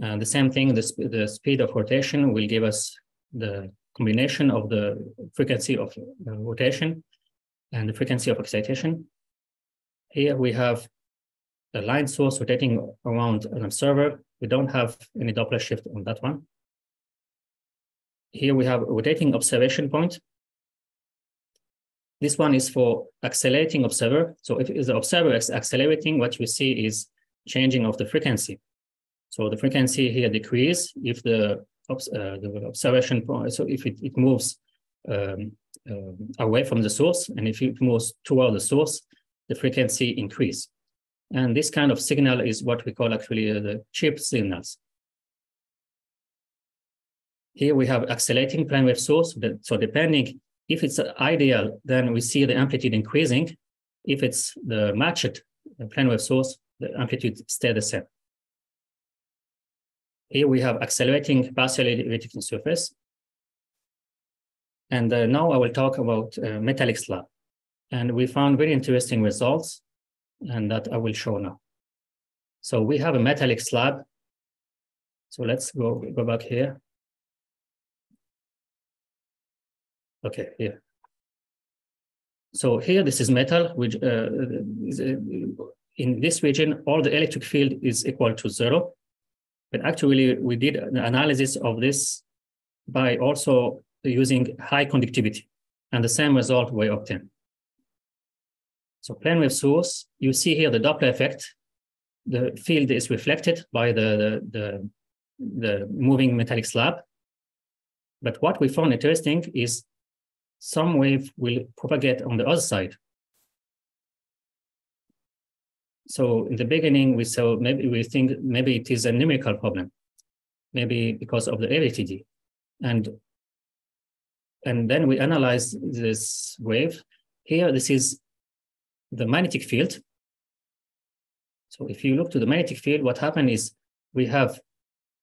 And the same thing, the, sp the speed of rotation will give us the combination of the frequency of uh, rotation and the frequency of excitation. Here we have a line source rotating around an observer. We don't have any Doppler shift on that one. Here we have a rotating observation point. This one is for accelerating observer. So if the observer is accelerating, what you see is changing of the frequency. So the frequency here decrease if the uh, the observation point. So if it, it moves um, uh, away from the source, and if it moves toward the source, the frequency increase. And this kind of signal is what we call actually uh, the chirp signals. Here we have accelerating plane wave source. So depending if it's ideal, then we see the amplitude increasing. If it's the matched plane wave source, the amplitude stay the same. Here we have accelerating partially elevated surface. And uh, now I will talk about uh, metallic slab. And we found very interesting results and that I will show now. So we have a metallic slab. So let's go, go back here. Okay, here. So here, this is metal, which uh, in this region, all the electric field is equal to zero. But actually, we did an analysis of this by also using high conductivity, and the same result we obtained. So plane wave source, you see here the Doppler effect. The field is reflected by the, the, the, the moving metallic slab. But what we found interesting is some wave will propagate on the other side. So in the beginning, we saw maybe we think maybe it is a numerical problem, maybe because of the FDTD. And, and then we analyze this wave. Here, this is the magnetic field. So if you look to the magnetic field, what happened is we have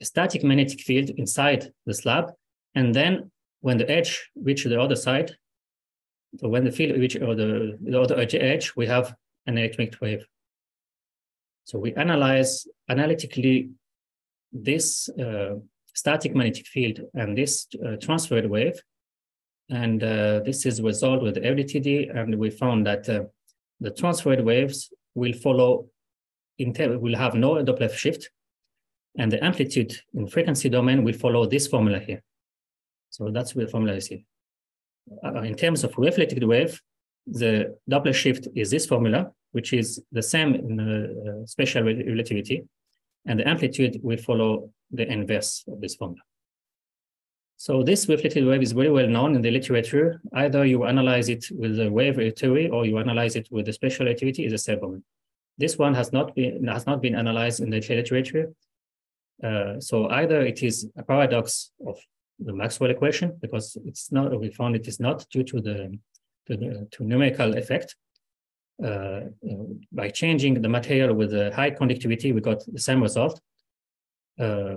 a static magnetic field inside the slab. And then when the edge reach the other side, so when the field reach or the, the other edge, we have an electric wave. So we analyze analytically this uh, static magnetic field and this uh, transferred wave. And uh, this is resolved with FDTD. And we found that uh, the transferred waves will follow, will have no Doppler shift. And the amplitude in frequency domain will follow this formula here. So that's where the formula you see. Uh, in terms of reflected wave, the Doppler shift is this formula, which is the same in uh, special relativity, and the amplitude will follow the inverse of this formula. So this reflected wave is very well known in the literature. Either you analyze it with the wave theory or you analyze it with the special relativity is a same This one has not been has not been analyzed in the literature. Uh, so either it is a paradox of the Maxwell equation because it's not we found it is not due to the to the to numerical effect. Uh, by changing the material with a high conductivity, we got the same result. Uh,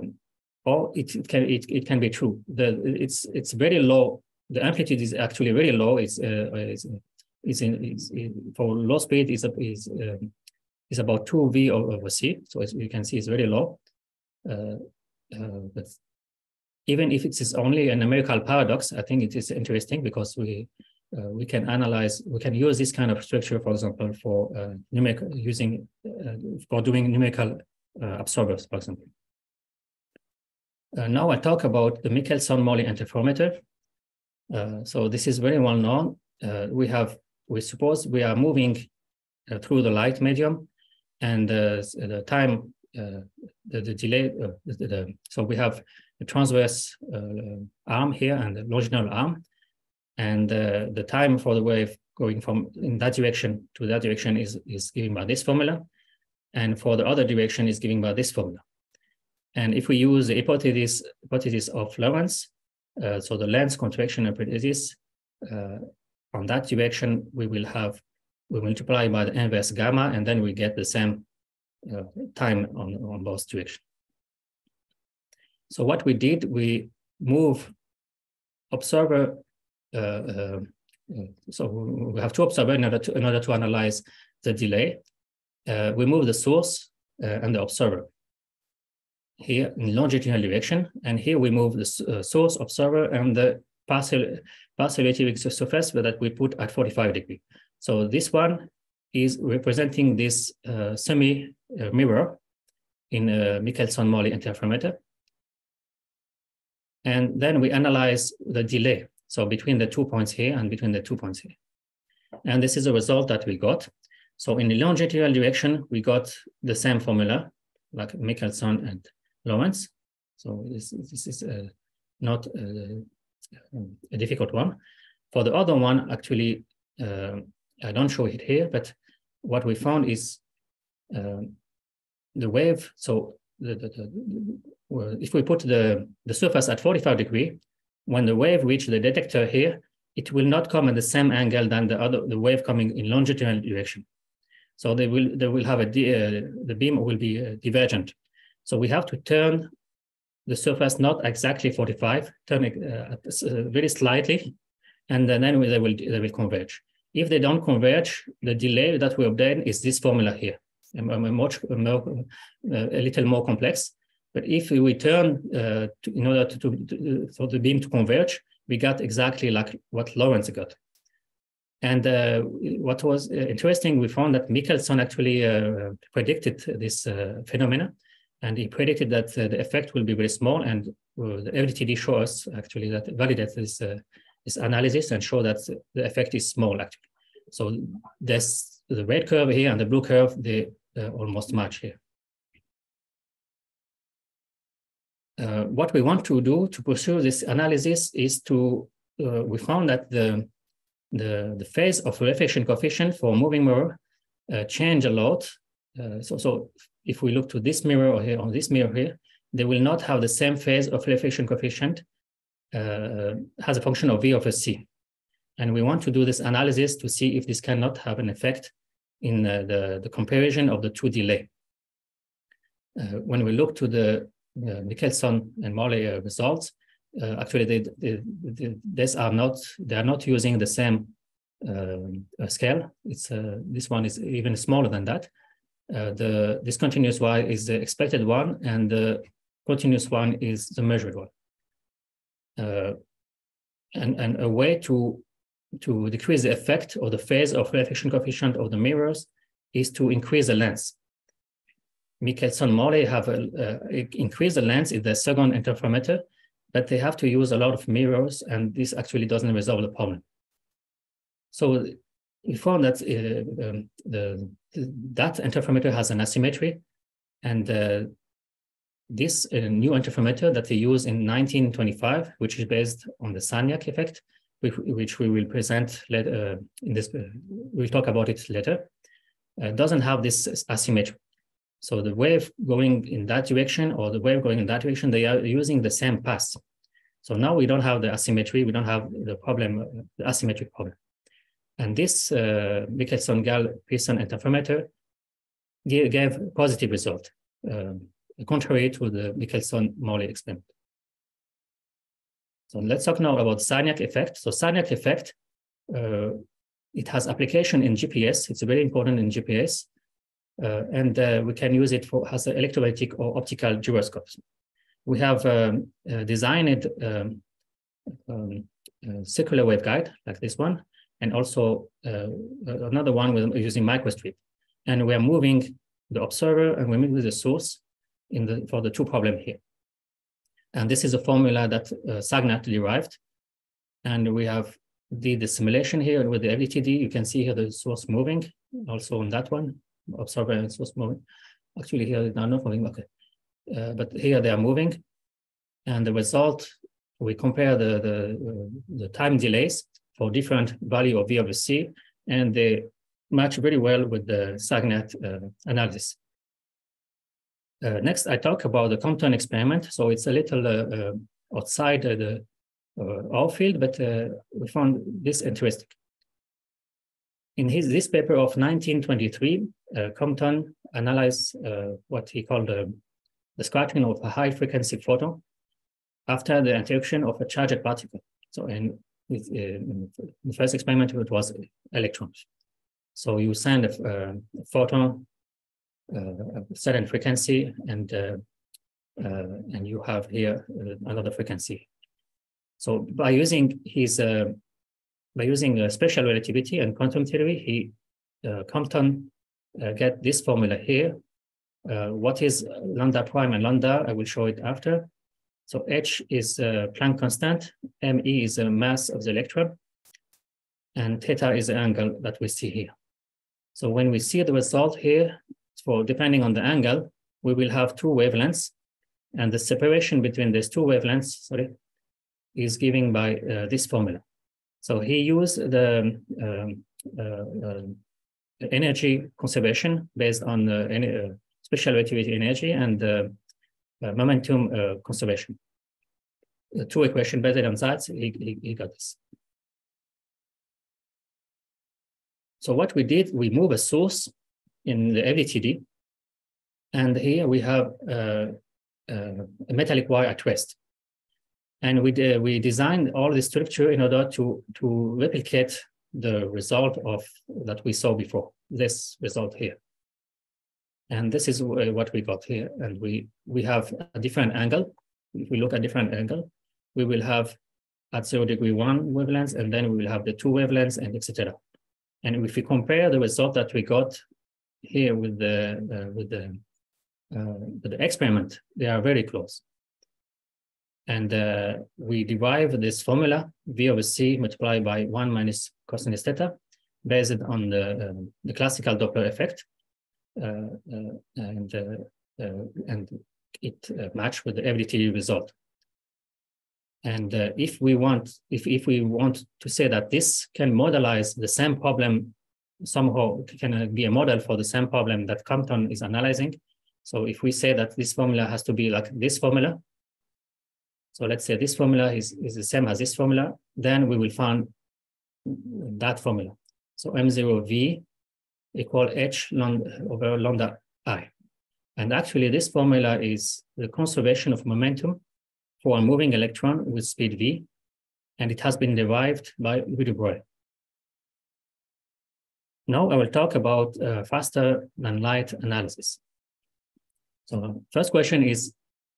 or it, it, can it, it can be true. The it's it's very low. The amplitude is actually very low. It's uh, it's, is, in, is for low speed is a is um, is about two v over c. So as you can see, it's very low. Uh, uh, but even if it is only a numerical paradox, I think it is interesting because we uh, we can analyze, we can use this kind of structure, for example, for uh, numerical using uh, for doing numerical uh, absorbers, for example. Uh, now I talk about the Michelson-Morley interferometer. Uh, so this is very well known. we have, we suppose we are moving through the light medium, and the time, the, the delay, the, the, so we have transverse arm here and the longitudinal arm and uh, the time for the wave going from in that direction to that direction is, is given by this formula. And for the other direction is given by this formula. And if we use the hypothesis, hypothesis of Lorentz, uh, so the length contraction hypothesis, uh, on that direction, we will have, we multiply by the inverse gamma, and then we get the same uh, time on, on both directions. So what we did, we move observer uh, uh, so we have two observers in order to, in order to analyze the delay. Uh, we move the source and the observer here in longitudinal direction. And here we move the uh, source observer and the partial, partial relative surface that we put at 45 degree. So this one is representing this uh, semi mirror in a Michelson-Morley interferometer. And then we analyze the delay. So between the two points here and between the two points here. And this is the result that we got. So in the longitudinal direction, we got the same formula, like Michelson and Lorentz. So this, this is uh, not uh, a difficult one. For the other one, actually, uh, I don't show it here, but what we found is uh, the wave. So the, the, the, if we put the, the surface at 45 degree, when the wave reach the detector here, it will not come at the same angle than the other the wave coming in longitudinal direction. So they will they will have a uh, the beam will be uh, divergent. So we have to turn the surface not exactly 45, turn it uh, uh very slightly, and then they will they will converge. If they don't converge, the delay that we obtain is this formula here, a, much more, a little more complex. But if we turn uh, to, in order to, to, to, for the beam to converge, we got exactly like what Lorentz got. And uh, what was uh, interesting, we found that Michelson actually uh, predicted this uh, phenomena, and he predicted that uh, the effect will be very small. And the FDTD shows actually that validates this this analysis and show that the effect is small actually. So this the red curve here and the blue curve they almost match here. Uh, what we want to do to pursue this analysis is to uh, we found that the, the, the phase of reflection coefficient for moving mirror uh, change a lot. Uh, so, so if we look to this mirror or here on this mirror here, they will not have the same phase of reflection coefficient uh, as a function of V over C. And we want to do this analysis to see if this cannot have an effect in uh, the, the comparison of the two delay. Uh, when we look to the Michelson and Morley uh, results, uh, actually they, they, they, these are not, they are not using the same scale. It's This one is even smaller than that. the discontinuous Y is the expected one and the continuous one is the measured one. Uh, and, and a way to, to decrease the effect or the phase of reflection coefficient of the mirrors is to increase the length. Michelson Morley have a, uh, increased the length in the second interferometer, but they have to use a lot of mirrors, and this actually doesn't resolve the problem. So we found that uh, um, the, that interferometer has an asymmetry, and uh, this uh, new interferometer that they use in 1925, which is based on the Sagnac effect, which, which we will present later uh, in this, uh, we'll talk about it later, uh, doesn't have this asymmetry. So the wave going in that direction or the wave going in that direction, they are using the same path. So now we don't have the asymmetry, we don't have the problem, the asymmetric problem. And this uh, Michelson-Gale-Pearson interferometer gave, gave positive result. Um, contrary to the Michelson-Morley experiment. So let's talk now about Sagnac effect. So Sagnac effect, uh, it has application in GPS. It's very important in GPS. Uh, and uh, we can use it for as an electromagnetic or optical gyroscopes. We have um, uh, designed um, um, circular waveguide like this one, and also another one with using microstrip. And we're moving the observer and we're moving the source in the, for the two problem here. And this is a formula that uh, Sagnac derived. And we have did the simulation here with the FDTD. You can see here the source moving, also on that one, observer and source moving. Actually here they are not moving, okay. Uh, but here they are moving. And the result, we compare the, the, uh, the time delays for different value of V over C, and they match very well with the Sagnac uh, analysis. Uh, next, I talk about the Compton experiment. So it's a little uh, uh outside the uh, our field, but we found this interesting. In his this paper of 1923, Uh, Compton analyzed uh, what he called uh, the scattering of a high frequency photon after the interaction of a charged particle. So in, in the first experiment, it was electrons. So you send a, a photon uh, a certain frequency and uh, uh, and you have here another frequency. So by using his by using special relativity and quantum theory, he Compton get this formula here. what is lambda prime and lambda? I will show it after. So h is a Planck constant, me is the mass of the electron, and theta is the angle that we see here. So when we see the result here, for depending on the angle, we will have two wavelengths, and the separation between these two wavelengths, sorry, is given by uh, this formula. So he used the um, uh, uh, energy conservation based on uh, uh, special relativity energy and uh, momentum conservation. The two equation better than that, he, he, he got this. So what we did, we move a source in the FDTD. And here we have uh, uh, a metallic wire at rest. And we, uh, we designed all the structure in order to, to replicate the result of that we saw before, this result here. And this is what we got here. And we, we have a different angle. If we look at different angle, we will have at zero degree one wavelengths, and then we will have the two wavelengths and etc. And if we compare the result that we got here with the uh, with the uh, with the experiment, they are very close. And uh, we derive this formula V over C multiplied by one minus cosinus theta based on the, um, the classical Doppler effect. Uh, uh, and, uh, and it matched with the FDTD result. And uh, if we want, if, if we want to say that this can modelize the same problem, somehow can uh, be a model for the same problem that Compton is analyzing. So if we say that this formula has to be like this formula, so let's say this formula is, is the same as this formula, then we will find that formula. So M0V equal H lambda over lambda I. And actually this formula is the conservation of momentum for a moving electron with speed v, and it has been derived by Louis Now I will talk about uh, faster than light analysis. So first question is,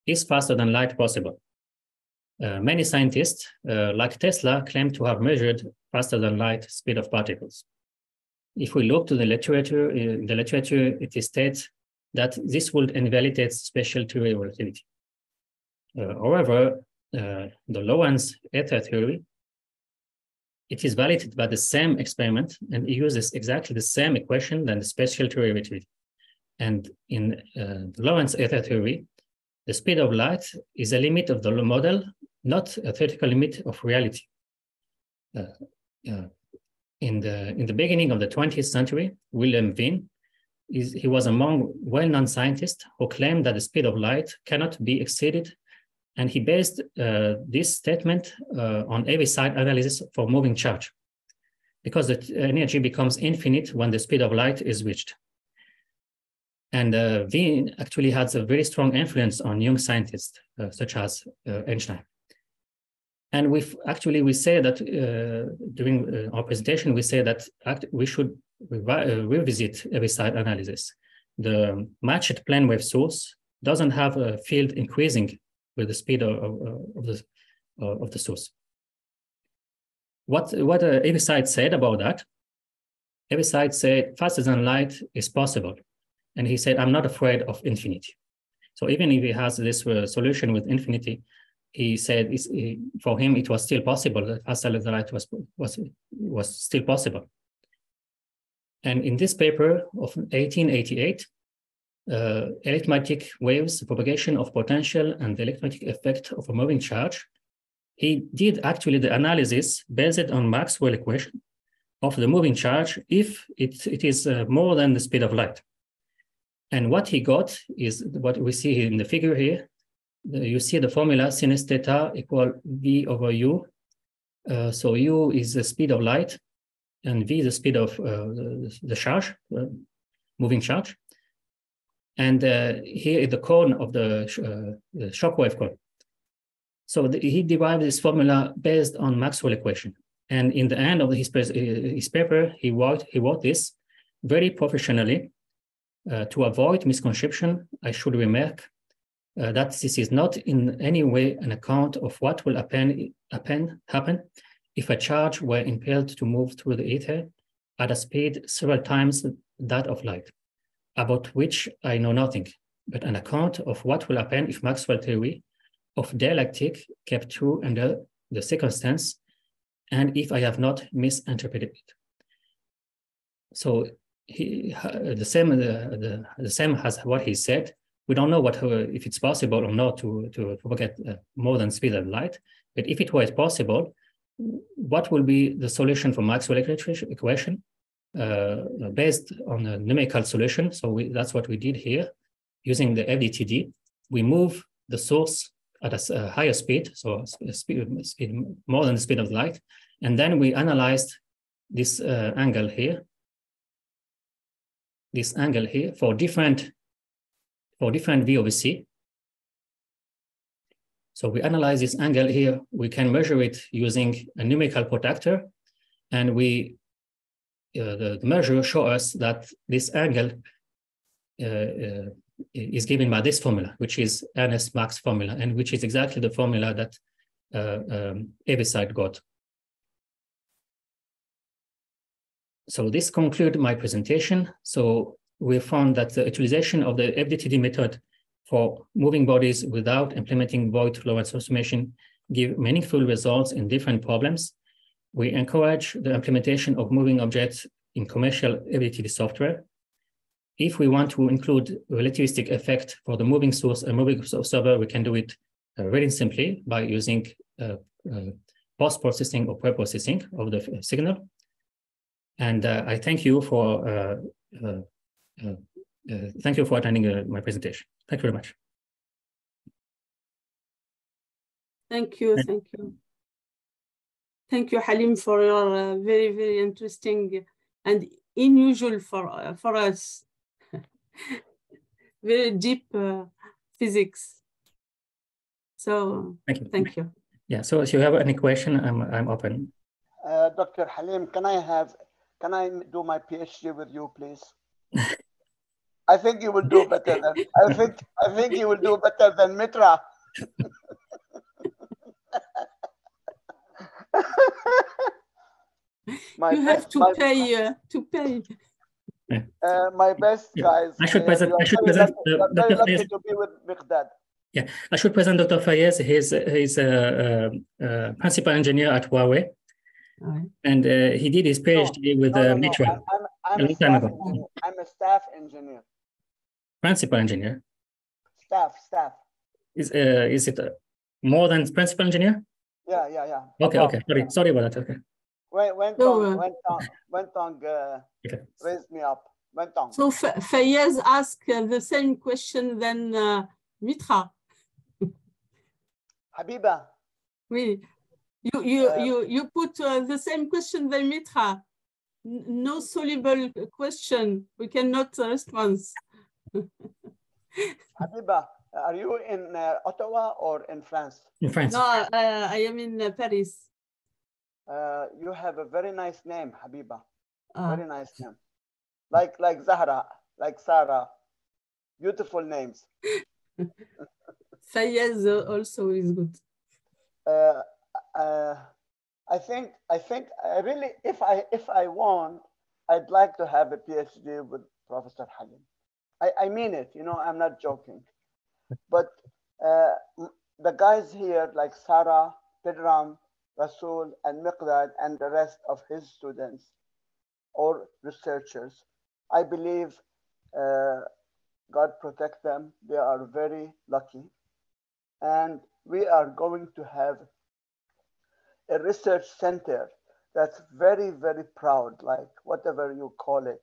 is faster than light possible? Uh, many scientists, uh, like Tesla, claim to have measured faster than light speed of particles. If we look to the literature, in uh, the literature, it is stated that this would invalidate special theory of relativity. Uh, however, uh, the Lorentz ether theory, it is validated by the same experiment and it uses exactly the same equation than the special theory of relativity. And in the Lorentz ether theory, the speed of light is a limit of the model, not a theoretical limit of reality. Uh, uh, in the in the beginning of the 20th century, William Wien is he was among well-known scientists who claimed that the speed of light cannot be exceeded and he based uh, this statement uh, on Heaviside analysis for moving charge, because the energy becomes infinite when the speed of light is reached. And uh, Wien actually has a very strong influence on young scientists, uh, such as uh, Einstein. And we actually we say that uh, during our presentation we say that we should revisit Heaviside analysis. The matched plane wave source doesn't have a field increasing with the speed of, of, of the uh, of the source. What what uh, Heaviside said about that? Heaviside said faster than light is possible, and he said I'm not afraid of infinity. So even if he has this uh, solution with infinity, he said for him it was still possible that than light was was was still possible. And in this paper of 1888, uh, electromagnetic waves, propagation of potential, and the electromagnetic effect of a moving charge, he did actually the analysis based on Maxwell equation of the moving charge if it, it is uh, more than the speed of light. And what he got is what we see in the figure here. You see the formula sinus theta equal v over u. Uh, so u is the speed of light, and v is the speed of uh, the, the charge, uh, moving charge. And uh, here is the cone of the, uh, the shockwave cone. So the, he derived this formula based on Maxwell equation. And in the end of his, his paper, he wrote, he wrote this very professionally. Uh, to avoid misconception, I should remark uh, that this is not in any way an account of what will happen, happen, happen if a charge were impelled to move through the ether at a speed several times that of light about which I know nothing, but an account of what will happen if Maxwell theory of dielectric kept true under the circumstance, and if I have not misinterpreted it. So he, the same the, the, the same as what he said. We don't know what if it's possible or not to to propagate uh, more than speed of light. But if it was possible, what will be the solution for Maxwell equation? Uh, based on a numerical solution. So we, that's what we did here. Using the FDTD, we move the source at a, a higher speed, so speed, speed, more than the speed of light. And then we analyzed this uh, angle here, this angle here for different, for different V over C. So we analyze this angle here. We can measure it using a numerical protractor, and we uh, the, measure show us that this angle uh, uh, is given by this formula, which is Ernest Mach's formula, and which is exactly the formula that uh, um, got. So this concludes my presentation. So we found that the utilization of the FDTD method for moving bodies without implementing Voigt Lorentz transformation give meaningful results in different problems we encourage the implementation of moving objects in commercial FDTD software. If we want to include relativistic effect for the moving source and moving observer, we can do it uh, really simply by using uh, uh, post-processing or pre-processing of the signal. And uh, I thank you for uh, uh, Uh, uh, thank you for attending uh, my presentation. Thank you very much. Thank you, thank you. Thank you, Halim, for your very, very interesting and unusual for, for us. *laughs* very deep physics. So thank you. Thank you. Yeah. So if you have any question, I'm I'm open. Uh, Dr. Halim, can I have can I do my PhD with you, please? *laughs* I think you will do better than I think I think you will do better than Mitra. *laughs* my you have to my, pay uh, to pay. Uh, my best guys. I should present. I should present. Lucky, Dr. lucky to be with Miqdad. Yeah, I should present Dr. Fayez. He's he's a, a, a principal engineer at Huawei, right. and uh, he did his PhD no, with no, uh, no, Mitra I'm, I'm, I'm, a staff engineer. I'm a staff engineer. Principal engineer. Staff, staff. Is uh, is it uh, more than principal engineer? Yeah, yeah, yeah. Okay, okay. Sorry, sorry about that. Okay. When Wen Tong, Wen Tong, Wen Tong uh, okay. raised me up. Wen Tong. So Fayez asked uh, the same question than uh, Mitra. *laughs* Habiba. Oui. You, you, uh, you, you put uh, the same question than Mitra. No soluble question. We cannot uh, respond. *laughs* Habiba, are you in uh, Ottawa or in France? In France. No, uh, I am in uh, Paris. you have a very nice name, Habiba. Ah. Very nice name. Like, like Zahra, like Sarah. Beautiful names. *laughs* Fayez also is good. Uh, uh, I think I think I really if I if I want, I'd like to have a PhD with Professor Halim. I, I mean it, you know, I'm not joking. But uh, the guys here like Sarah, Pedram, Rasul, and Miqdad, and the rest of his students or researchers, I believe uh, God protect them. They are very lucky and we are going to have a research center that's very, very proud, like whatever you call it,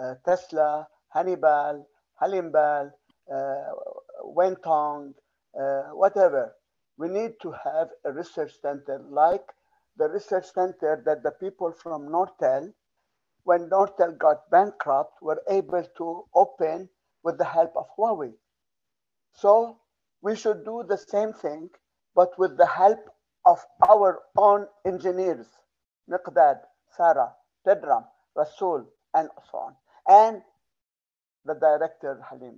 uh, Tesla, Hannibal, Halimbal, uh, Wentong, uh, whatever. We need to have a research center like the research center that the people from Nortel, when Nortel got bankrupt, were able to open with the help of Huawei. So we should do the same thing, but with the help of our own engineers, Miqdad, Sarah, Pedram, Rasul, and so on, and the director, Halim.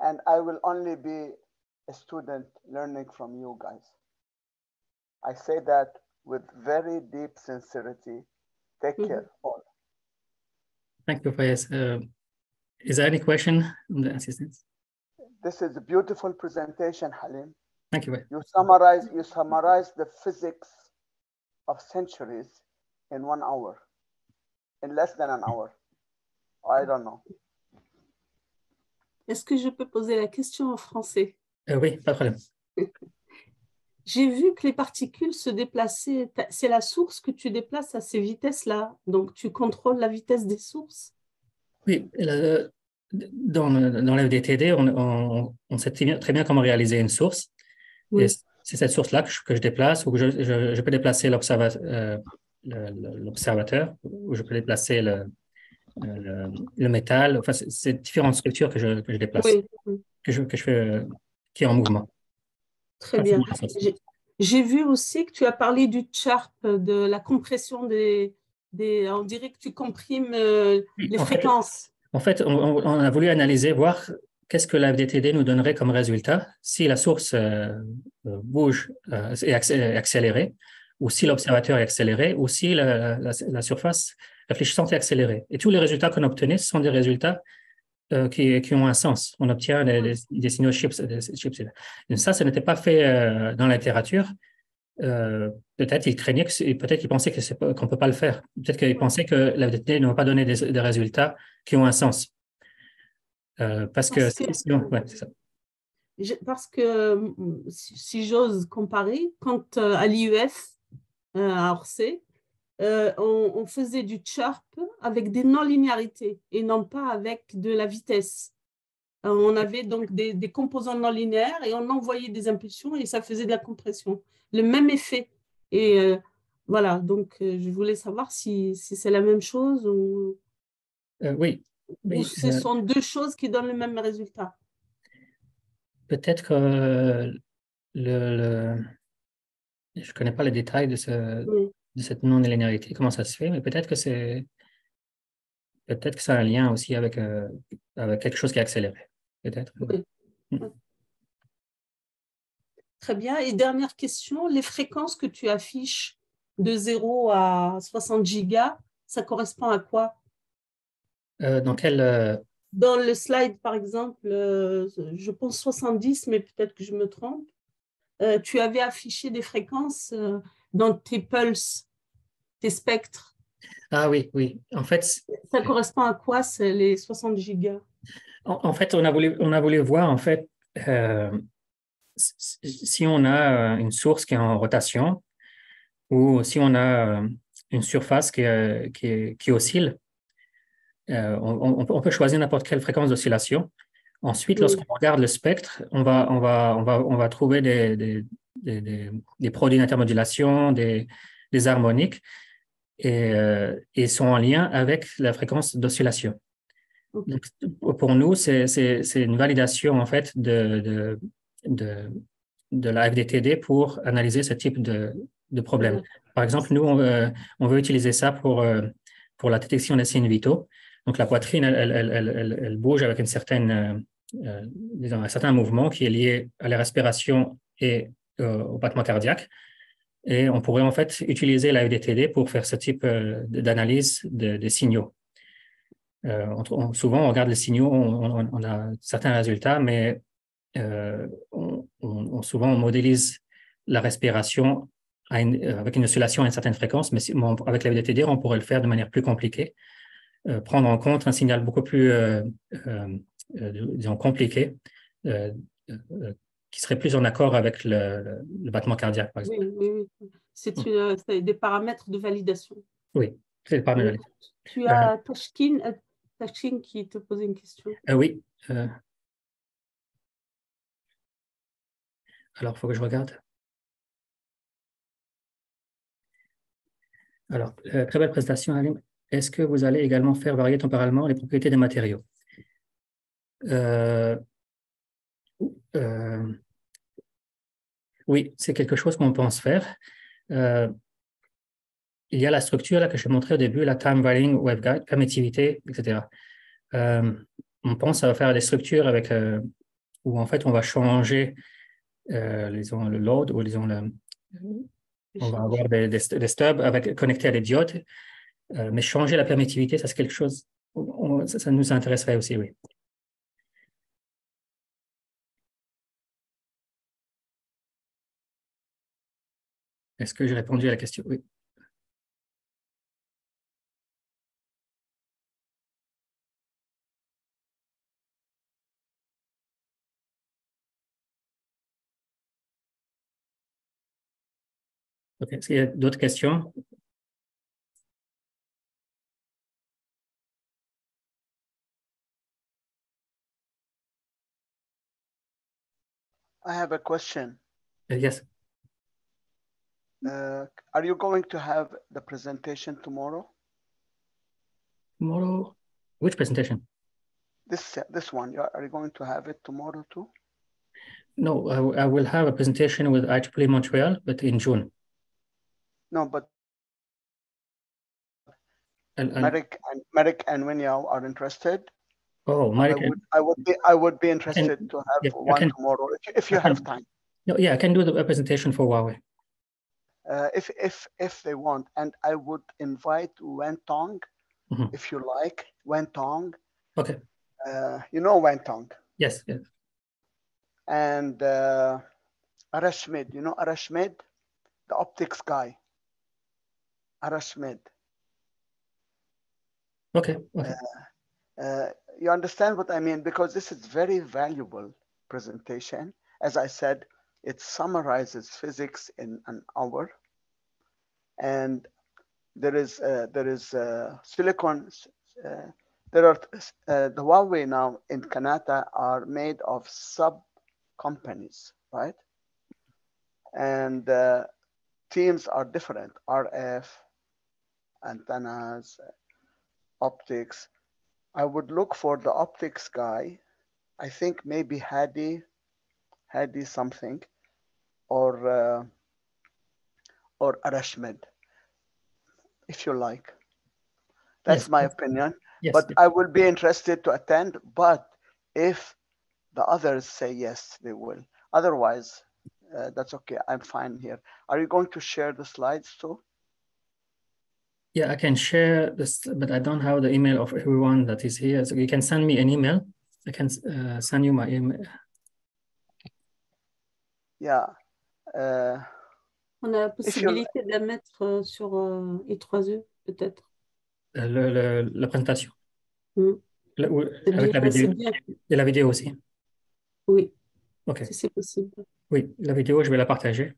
And I will only be a student learning from you guys. I say that with very deep sincerity. Take mm -hmm. care, all. Thank you, Fayez. Uh, is there any question on the assistance? This is a beautiful presentation, Halim. Thank you. You summarize, you summarize the physics of centuries in one hour, in less than an hour. I don't know. Est-ce que je peux poser la question en français? Euh, oui, pas de problème. *laughs* J'ai vu que les particules se déplaçaient. C'est la source que tu déplaces à ces vitesses-là. Donc, tu contrôles la vitesse des sources? Oui, le, dans, dans l'FDTD, on, on, sait très bien, comment réaliser une source. Et c'est cette source-là que, que, je déplace, ou que je, je, peux déplacer euh, l'observateur, ou je peux déplacer le, le, métal. Enfin, c'est différentes structures que je, que je déplace, que, je, que je fais, qui est en mouvement. Très bien. J'ai vu aussi que tu as parlé du charp, de la compression des, des on dirait que tu comprimes euh, les fréquences. En fait, on, a voulu analyser, voir qu'est-ce que la FDTD nous donnerait comme résultat si la source euh, euh, bouge et est accélérée, ou si l'observateur est accéléré, ou si la, surface réfléchissante est accélérée. Et tous les résultats qu'on obtenait, ce sont des résultats euh, qui, ont un sens. On obtient des, signaux chips, chips. Et ça, ce n'était pas fait dans la littérature. peut-être il craignait que peut-être qu'il pensait qu'on ne peut pas le faire. Peut-être qu'il pensait que la FDTD ne va pas donner des résultats qui ont un sens. Euh, parce, que, sinon, ouais, c'est ça. parce que si, j'ose comparer, quand à l'IUF, à Orsay, on, faisait du chirp avec des non-linéarités et non pas avec de la vitesse. on avait donc des, des, composants non linéaires et on envoyait des impulsions et ça faisait de la compression. Le même effet. Et voilà, donc je voulais savoir si, si c'est la même chose ou, oui. ou ce sont deux choses qui donnent le même résultat peut-être que le, je ne connais pas les détails de, ce, de cette non-linéarité, comment ça se fait, mais peut-être que c'est peut-être que ça a un lien aussi avec, euh, avec quelque chose qui est accéléré. Peut-être. Très bien. Et dernière question, les fréquences que tu affiches de 0 à 60 gigas, ça correspond à quoi? Euh, Dans quel, euh, dans le slide, par exemple, je pense 70, mais peut-être que je me trompe, tu avais affiché des fréquences dans tes pulses, tes spectres. Ah oui, oui. En fait, ça correspond à quoi les 60 gigas? En, fait, on a voulu, on a voulu voir en fait si on a une source qui est en rotation ou si on a une surface qui, qui, qui oscille euh, on, peut choisir n'importe quelle fréquence d'oscillation. Ensuite, lorsqu'on regarde le spectre, on va, on va, on va, on va trouver des, des, des, des produits d'intermodulation, des, des, harmoniques, et, euh, et, sont en lien avec la fréquence d'oscillation. Pour nous, c'est une validation en fait de, de, de, la FDTD pour analyser ce type de, de problème. Par exemple, nous, on veut, on veut utiliser ça pour, euh, pour la détection des signes vitaux. Donc la poitrine, elle, bouge avec une certaine, euh, euh, disons, un certain mouvement qui est lié à la respiration et euh, au battement cardiaque. Et on pourrait en fait utiliser la FDTD pour faire ce type d'analyse des signaux. souvent, on regarde les signaux, on, a certains résultats, mais souvent on modélise la respiration avec une oscillation à une certaine fréquence, mais avec la FDTD, on pourrait le faire de manière plus compliquée. Euh, prendre en compte un signal beaucoup plus, euh, euh, disons, compliqué, qui serait plus en accord avec le, battement cardiaque, par exemple. Oui, oui, oui. C'est hmm. des paramètres de validation. Oui, c'est des paramètres de validation. Tu as Tashkin, qui te posait une question. oui. Alors, il faut que je regarde. Alors, très belle présentation, Alim est-ce que vous allez également faire varier temporairement les propriétés des matériaux? Euh, euh, Oui, c'est quelque chose qu'on pense faire. Euh, il y a la structure là, que je montré au début, la time varying waveguide, permittivité, etc. on pense à faire des structures avec, où en fait on va changer disons, le load ou disons, le, on va avoir des, des, stubs avec, connectés à des diodes euh, mais changer la permittivité, ça c'est quelque chose, ça, nous intéresserait aussi, oui. Est-ce que j'ai répondu à la question? Oui. Est-ce qu'il y a d'autres questions? I have a question. Uh, yes. Uh, are you going to have the presentation tomorrow? Tomorrow? Which presentation? This this one. Are you going to have it tomorrow too? No, I, I will have a presentation with IEEE Montreal, but in June. No, but and, and, Merrick and Merrick and Winyao are interested. Oh, Mike, I would, I would be I would be interested can, to have yeah, one can, tomorrow if, if you can, have time. No, yeah, I can do the presentation for Huawei. Uh, if if if they want, and I would invite Wen Tong, mm -hmm. if you like Wen Tong. Okay. Uh, you know Wen Tong. Yes. Yes. And uh, Arashmid, you know Arashmid, the optics guy. Arashmid. Okay. okay. Uh, uh, you understand what I mean? Because this is very valuable presentation. As I said, it summarizes physics in an hour. And there is, uh, there is uh, silicon, uh, there are, uh, the Huawei now in Kanata are made of sub companies, right? And uh, teams are different, RF, antennas, optics. I would look for the optics guy. I think maybe Hadi, Hadi something, or uh, or Arashmed, if you like. That's Yes, my yes. opinion. Yes. But I will be interested to attend. But if the others say yes, they will. Otherwise, uh, that's okay. I'm fine here. Are you going to share the slides too? Yeah, I can share this, but I don't have the email of everyone that is here. So you can send me an email. I can uh, send you my email. Yeah. Uh, On a la possibilité de la mettre euh, sur euh, I3E, peut-être. Euh, Le, le- la présentation. Mm. Ou- C'est avec la bien, vidéo. Et la vidéo aussi. Oui, OK. si c'est possible. Oui, la vidéo, je vais la partager.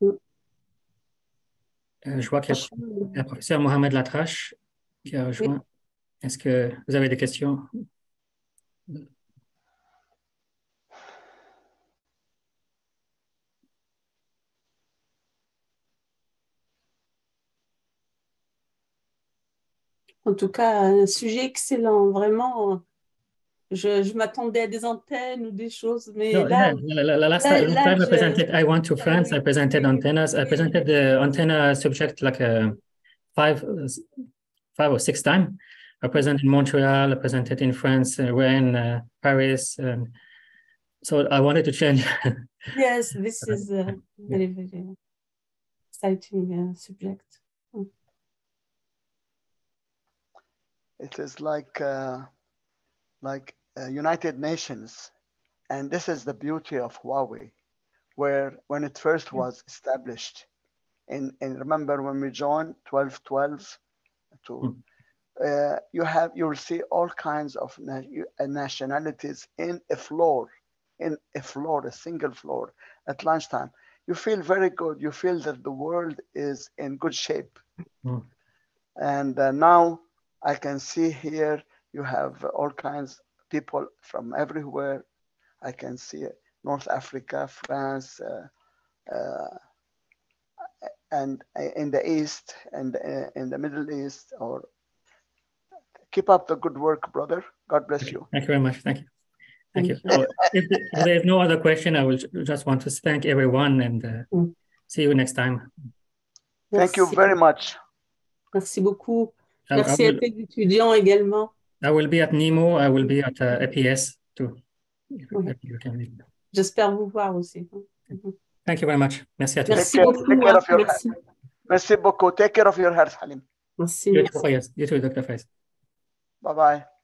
Mm. Euh, je vois qu'il y a Franchement, le professeur Mohamed Latrache qui a rejoint. Est-ce que vous avez des questions? En tout cas, un sujet excellent, vraiment. Je, je m'attendais à des antennes ou des choses, mais No, là, yeah, la- la- last là- time, là, I je- presented, I went to France, I presented antennas, I presented the antenna subject like uh, five, five or six times. I presented in Montreal, I presented in France, uh, Rennes, uh, Paris. Um, so I wanted to change. yes, this *laughs* is a very, very exciting uh, subject. It is like uh, like uh, United Nations, and this is the beauty of Huawei, where when it first was established, in and remember when we joined 1212 to. Uh, you have you will see all kinds of na- uh, nationalities in a floor, in a floor, a single floor at lunchtime. You feel very good. You feel that the world is in good shape. Mm. And uh, now I can see here you have all kinds of people from everywhere. I can see North Africa, France, uh, uh, and in the East and uh, in the Middle East. Or keep up the good work, brother. God bless you. Thank you very much. Thank you. Thank you. Thank So if, if there's no other question, I will just want to thank everyone and uh, Mm. see you next time. Thank you very much. Merci beaucoup. I, I Merci à will, tes étudiants également. I will be at NEMO. I will be at uh, APS too. Oui. J'espère vous voir aussi. Thank you very much. Merci à tous. Merci care- beaucoup. take care of your Merci. Merci beaucoup. Take care of your health, Halim. Merci. You merci. too, Fayez. You too, Dr. Fayez. Bye bye.